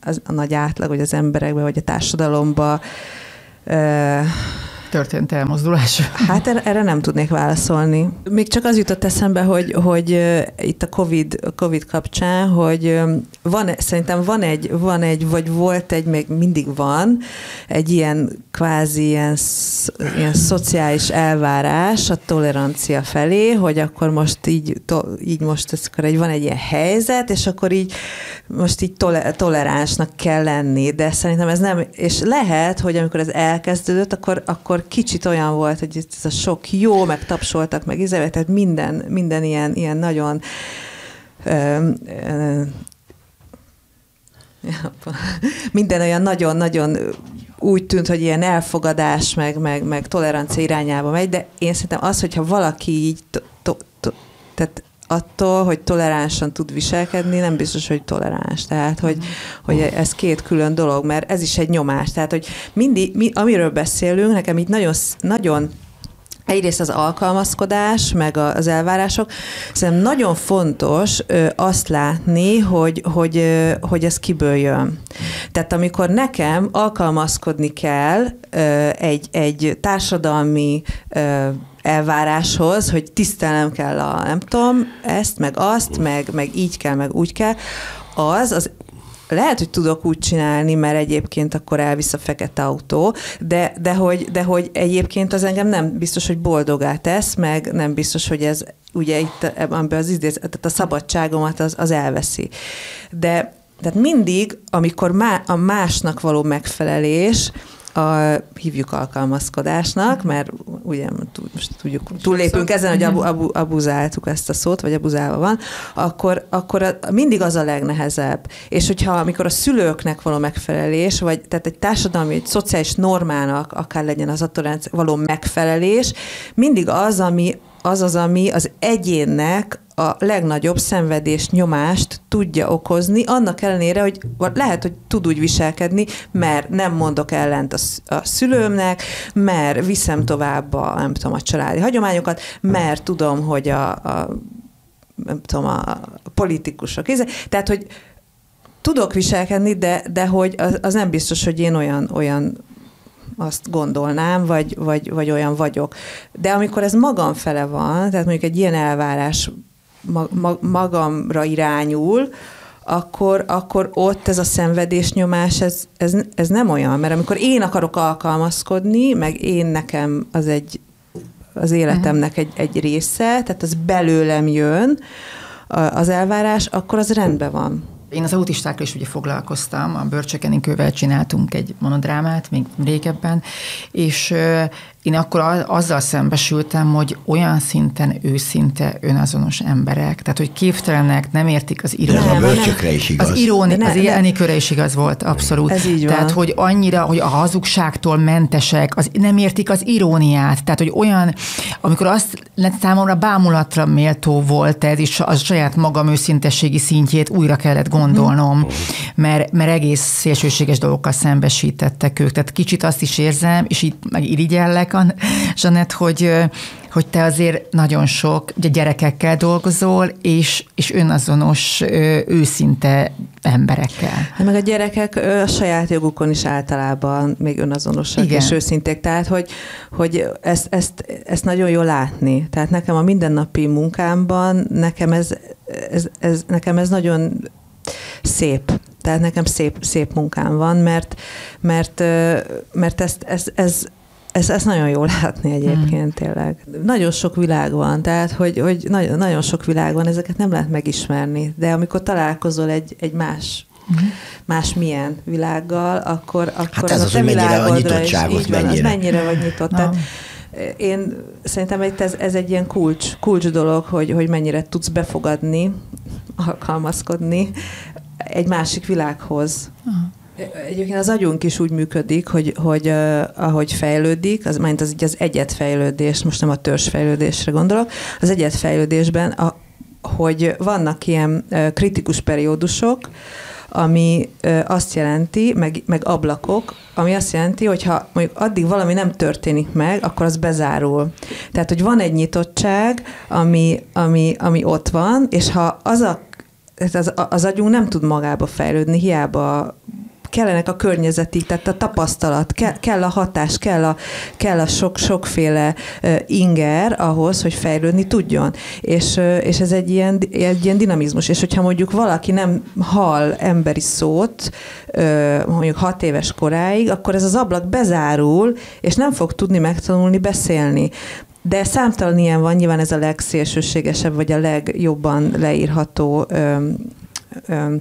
az, a nagy átlag, hogy az emberekben, vagy a társadalomban ö, Történt elmozdulás? Hát erre, nem tudnék válaszolni. Még csak az jutott eszembe, hogy, hogy itt a COVID, COVID kapcsán, hogy van, szerintem van egy, van egy, vagy volt egy, még mindig van, egy ilyen kvázi ilyen, ilyen szociális elvárás a tolerancia felé, hogy akkor most így, így most ez, akkor egy, van egy ilyen helyzet, és akkor így most így tole, toleránsnak kell lenni, de szerintem ez nem, és lehet, hogy amikor ez elkezdődött, akkor, akkor kicsit olyan volt, hogy ez a sok jó, meg tapsoltak, meg izé, tehát minden, minden ilyen, ilyen nagyon ö, ö, [laughs] minden olyan nagyon-nagyon úgy tűnt, hogy ilyen elfogadás, meg, meg, meg tolerancia irányába megy, de én szerintem az, hogyha valaki így, to, to, to, tehát attól, hogy toleránsan tud viselkedni, nem biztos, hogy toleráns. Tehát, hogy, hogy ez két külön dolog, mert ez is egy nyomás. Tehát, hogy mindig, mi, amiről beszélünk, nekem így nagyon, nagyon Egyrészt az alkalmazkodás, meg az elvárások. Szerintem nagyon fontos azt látni, hogy, hogy, hogy ez kiből jön. Tehát amikor nekem alkalmazkodni kell egy, egy társadalmi elváráshoz, hogy tisztelnem kell a, nem tudom, ezt, meg azt, meg, meg így kell, meg úgy kell, az, az lehet, hogy tudok úgy csinálni, mert egyébként akkor elvisz a fekete autó, de, de, hogy, de hogy egyébként az engem nem biztos, hogy boldogá tesz, meg nem biztos, hogy ez ugye itt ebben az idéz, tehát a szabadságomat az, az elveszi. De tehát mindig, amikor má, a másnak való megfelelés, a, hívjuk alkalmazkodásnak, mert ugye most tudjuk, túllépünk ezen, hogy abu, abu, abuzáltuk ezt a szót, vagy abuzálva van, akkor, akkor a, mindig az a legnehezebb. És hogyha amikor a szülőknek való megfelelés, vagy tehát egy társadalmi, egy szociális normának akár legyen az a való megfelelés, mindig az, ami az az, ami az egyénnek a legnagyobb szenvedés, nyomást tudja okozni, annak ellenére, hogy lehet, hogy tud úgy viselkedni, mert nem mondok ellent a, a szülőmnek, mert viszem tovább a, nem tudom, a családi hagyományokat, mert tudom, hogy a, a nem tudom, a politikusok. Tehát, hogy tudok viselkedni, de, de hogy az, az nem biztos, hogy én olyan, olyan azt gondolnám, vagy, vagy, vagy olyan vagyok. De amikor ez magam fele van, tehát mondjuk egy ilyen elvárás magamra irányul, akkor, akkor ott ez a szenvedésnyomás, ez, ez, ez nem olyan, mert amikor én akarok alkalmazkodni, meg én nekem az egy az életemnek egy, egy része, tehát az belőlem jön, az elvárás, akkor az rendben van. Én az autistákkal is ugye foglalkoztam, a Börcsökenikővel csináltunk egy monodrámát, még régebben, és én akkor azzal szembesültem, hogy olyan szinten őszinte önazonos emberek, tehát hogy képtelenek, nem értik az iróniát. a bölcsökre is igaz. Az, iróni, ne, az Enikőre is igaz volt, abszolút. Ez így tehát, van. hogy annyira, hogy a hazugságtól mentesek, az, nem értik az iróniát, tehát, hogy olyan, amikor azt lett számomra bámulatra méltó volt ez, és a saját magam őszintességi szintjét újra kellett gondolnom, mert, mert egész szélsőséges dolgokkal szembesítettek ők. Tehát kicsit azt is érzem, és itt meg irigyellek, van, [laughs] Zsanett, hogy, hogy te azért nagyon sok ugye gyerekekkel dolgozol, és, és önazonos, őszinte emberekkel. Hát meg a gyerekek a saját jogukon is általában még önazonosak Igen. és őszinték. Tehát, hogy, hogy ezt, ezt, ezt nagyon jól látni. Tehát nekem a mindennapi munkámban, nekem ez, ez, ez, nekem ez nagyon szép. Tehát nekem szép, szép munkám van, mert, mert, mert ezt, ez, ez, ez, ez nagyon jól látni egyébként mm. tényleg. Nagyon sok világ van, tehát hogy, hogy nagyon, nagyon sok világ van, ezeket nem lehet megismerni, de amikor találkozol egy, egy más Mm. más milyen világgal, akkor, akkor hát ez az, az hogy mennyire a nyitottságod, is, mennyire. Van, mennyire vagy nyitott. No. Tehát én szerintem ez, ez egy ilyen kulcs, kulcs dolog, hogy, hogy mennyire tudsz befogadni, alkalmazkodni egy másik világhoz. Uh-huh. Egyébként az agyunk is úgy működik, hogy, hogy uh, ahogy fejlődik, az, mint az, az egyetfejlődés, most nem a törzsfejlődésre gondolok, az egyetfejlődésben, a, hogy vannak ilyen uh, kritikus periódusok, ami uh, azt jelenti, meg, meg ablakok, ami azt jelenti, hogy ha mondjuk addig valami nem történik meg, akkor az bezárul. Tehát, hogy van egy nyitottság, ami, ami, ami ott van, és ha az a az, az agyunk nem tud magába fejlődni, hiába kellenek a környezeti, tehát a tapasztalat, ke, kell a hatás, kell a, kell a sok, sokféle inger ahhoz, hogy fejlődni tudjon. És, és ez egy ilyen, egy ilyen dinamizmus. És hogyha mondjuk valaki nem hall emberi szót, mondjuk hat éves koráig, akkor ez az ablak bezárul, és nem fog tudni megtanulni beszélni. De számtalan ilyen van, nyilván ez a legszélsőségesebb, vagy a legjobban leírható ö, ö,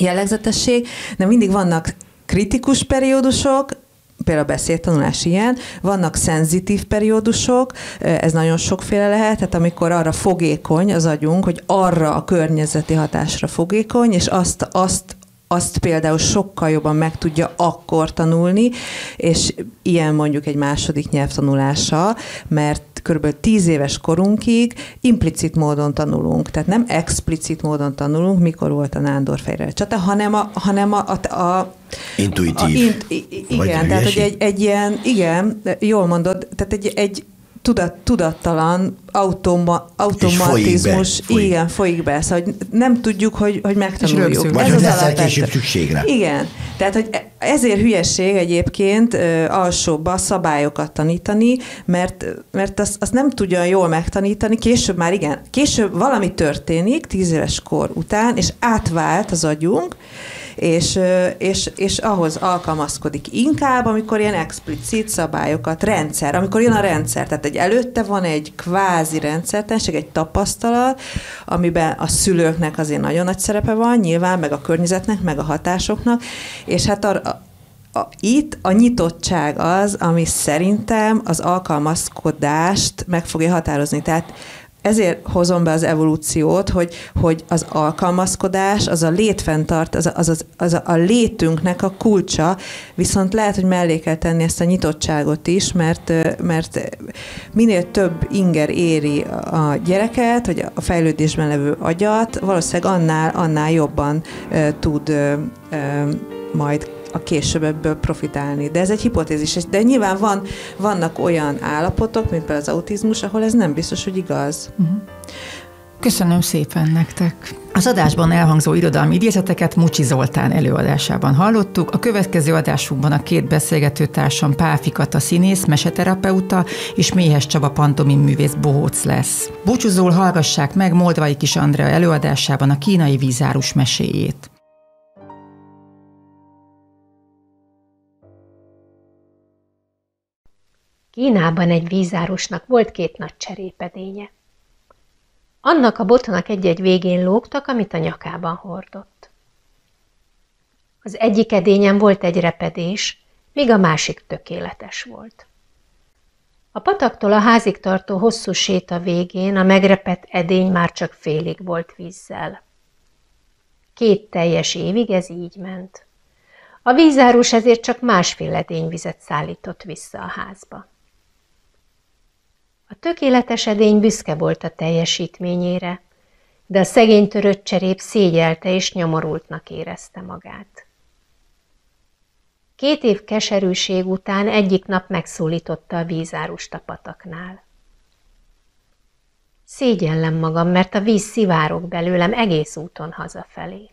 jellegzetesség, de mindig vannak kritikus periódusok, például a beszédtanulás ilyen, vannak szenzitív periódusok, ez nagyon sokféle lehet, tehát amikor arra fogékony az agyunk, hogy arra a környezeti hatásra fogékony, és azt, azt azt például sokkal jobban meg tudja akkor tanulni, és ilyen mondjuk egy második nyelvtanulása, mert kb. 10 éves korunkig implicit módon tanulunk, tehát nem explicit módon tanulunk, mikor volt a Nándor fejre csata, hanem a, hanem a, a, a Intuitív. A, int, igen, tehát hogy egy, egy ilyen, igen, jól mondod, tehát egy, egy tudat, tudattalan automa, automatizmus, folyik be, igen, folyik be. Szóval hogy nem tudjuk, hogy, hogy megtanuljuk. Vagy Ez hogy lesz később szükségre. Igen. Tehát, hogy ezért hülyeség egyébként alsóba szabályokat tanítani, mert, mert azt, azt nem tudja jól megtanítani, később már igen, később valami történik, tíz éves kor után, és átvált az agyunk, és, és, és ahhoz alkalmazkodik inkább, amikor ilyen explicit szabályokat, rendszer, amikor jön a rendszer, tehát egy előtte van egy kvázi rendszertenség, egy tapasztalat, amiben a szülőknek azért nagyon nagy szerepe van, nyilván, meg a környezetnek, meg a hatásoknak, és hát a, a, itt a nyitottság az, ami szerintem az alkalmazkodást meg fogja határozni. Tehát ezért hozom be az evolúciót, hogy, hogy az alkalmazkodás, az a létfenntart, az a, az, az, az a, létünknek a kulcsa, viszont lehet, hogy mellé kell tenni ezt a nyitottságot is, mert, mert minél több inger éri a gyereket, vagy a fejlődésben levő agyat, valószínűleg annál, annál jobban uh, tud uh, uh, majd a később ebből profitálni. De ez egy hipotézis. De nyilván van, vannak olyan állapotok, mint például az autizmus, ahol ez nem biztos, hogy igaz. Uh-huh. Köszönöm szépen nektek. Az adásban elhangzó irodalmi idézeteket Mucsi Zoltán előadásában hallottuk. A következő adásunkban a két beszélgető társam Páfikat a színész, meseterapeuta és Méhes Csaba pantomim művész bohóc lesz. Búcsúzól hallgassák meg Moldvai Kis Andrea előadásában a kínai vízárus meséjét. Kínában egy vízárusnak volt két nagy cserépedénye. Annak a botnak egy-egy végén lógtak, amit a nyakában hordott. Az egyik edényen volt egy repedés, míg a másik tökéletes volt. A pataktól a házig tartó hosszú séta végén a megrepett edény már csak félig volt vízzel. Két teljes évig ez így ment. A vízárus ezért csak másfél edényvizet szállított vissza a házba. A tökéletes edény büszke volt a teljesítményére, de a szegény törött cserép szégyelte és nyomorultnak érezte magát. Két év keserűség után egyik nap megszólította a vízárust a pataknál. Szégyellem magam, mert a víz szivárok belőlem egész úton hazafelé.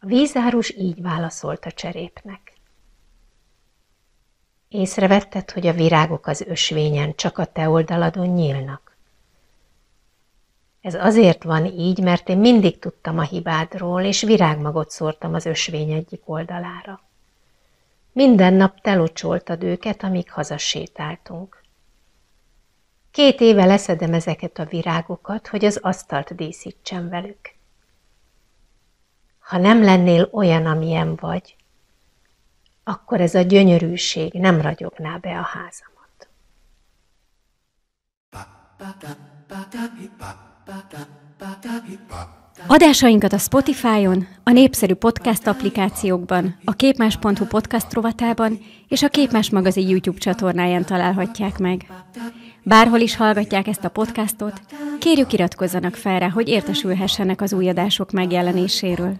A vízárus így válaszolt a cserépnek. Észrevetted, hogy a virágok az ösvényen csak a te oldaladon nyílnak. Ez azért van így, mert én mindig tudtam a hibádról, és virágmagot szórtam az ösvény egyik oldalára. Minden nap te locsoltad őket, amíg hazasétáltunk. Két éve leszedem ezeket a virágokat, hogy az asztalt díszítsem velük. Ha nem lennél olyan, amilyen vagy, akkor ez a gyönyörűség nem ragyogná be a házamat. Adásainkat a Spotify-on, a népszerű podcast applikációkban, a képmás.hu podcast rovatában és a Képmás magazin YouTube csatornáján találhatják meg. Bárhol is hallgatják ezt a podcastot, kérjük iratkozzanak fel rá, hogy értesülhessenek az új adások megjelenéséről.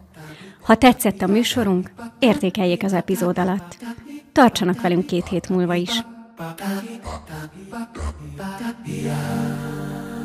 Ha tetszett a műsorunk, értékeljék az epizód alatt. Tartsanak velünk két hét múlva is. Yeah.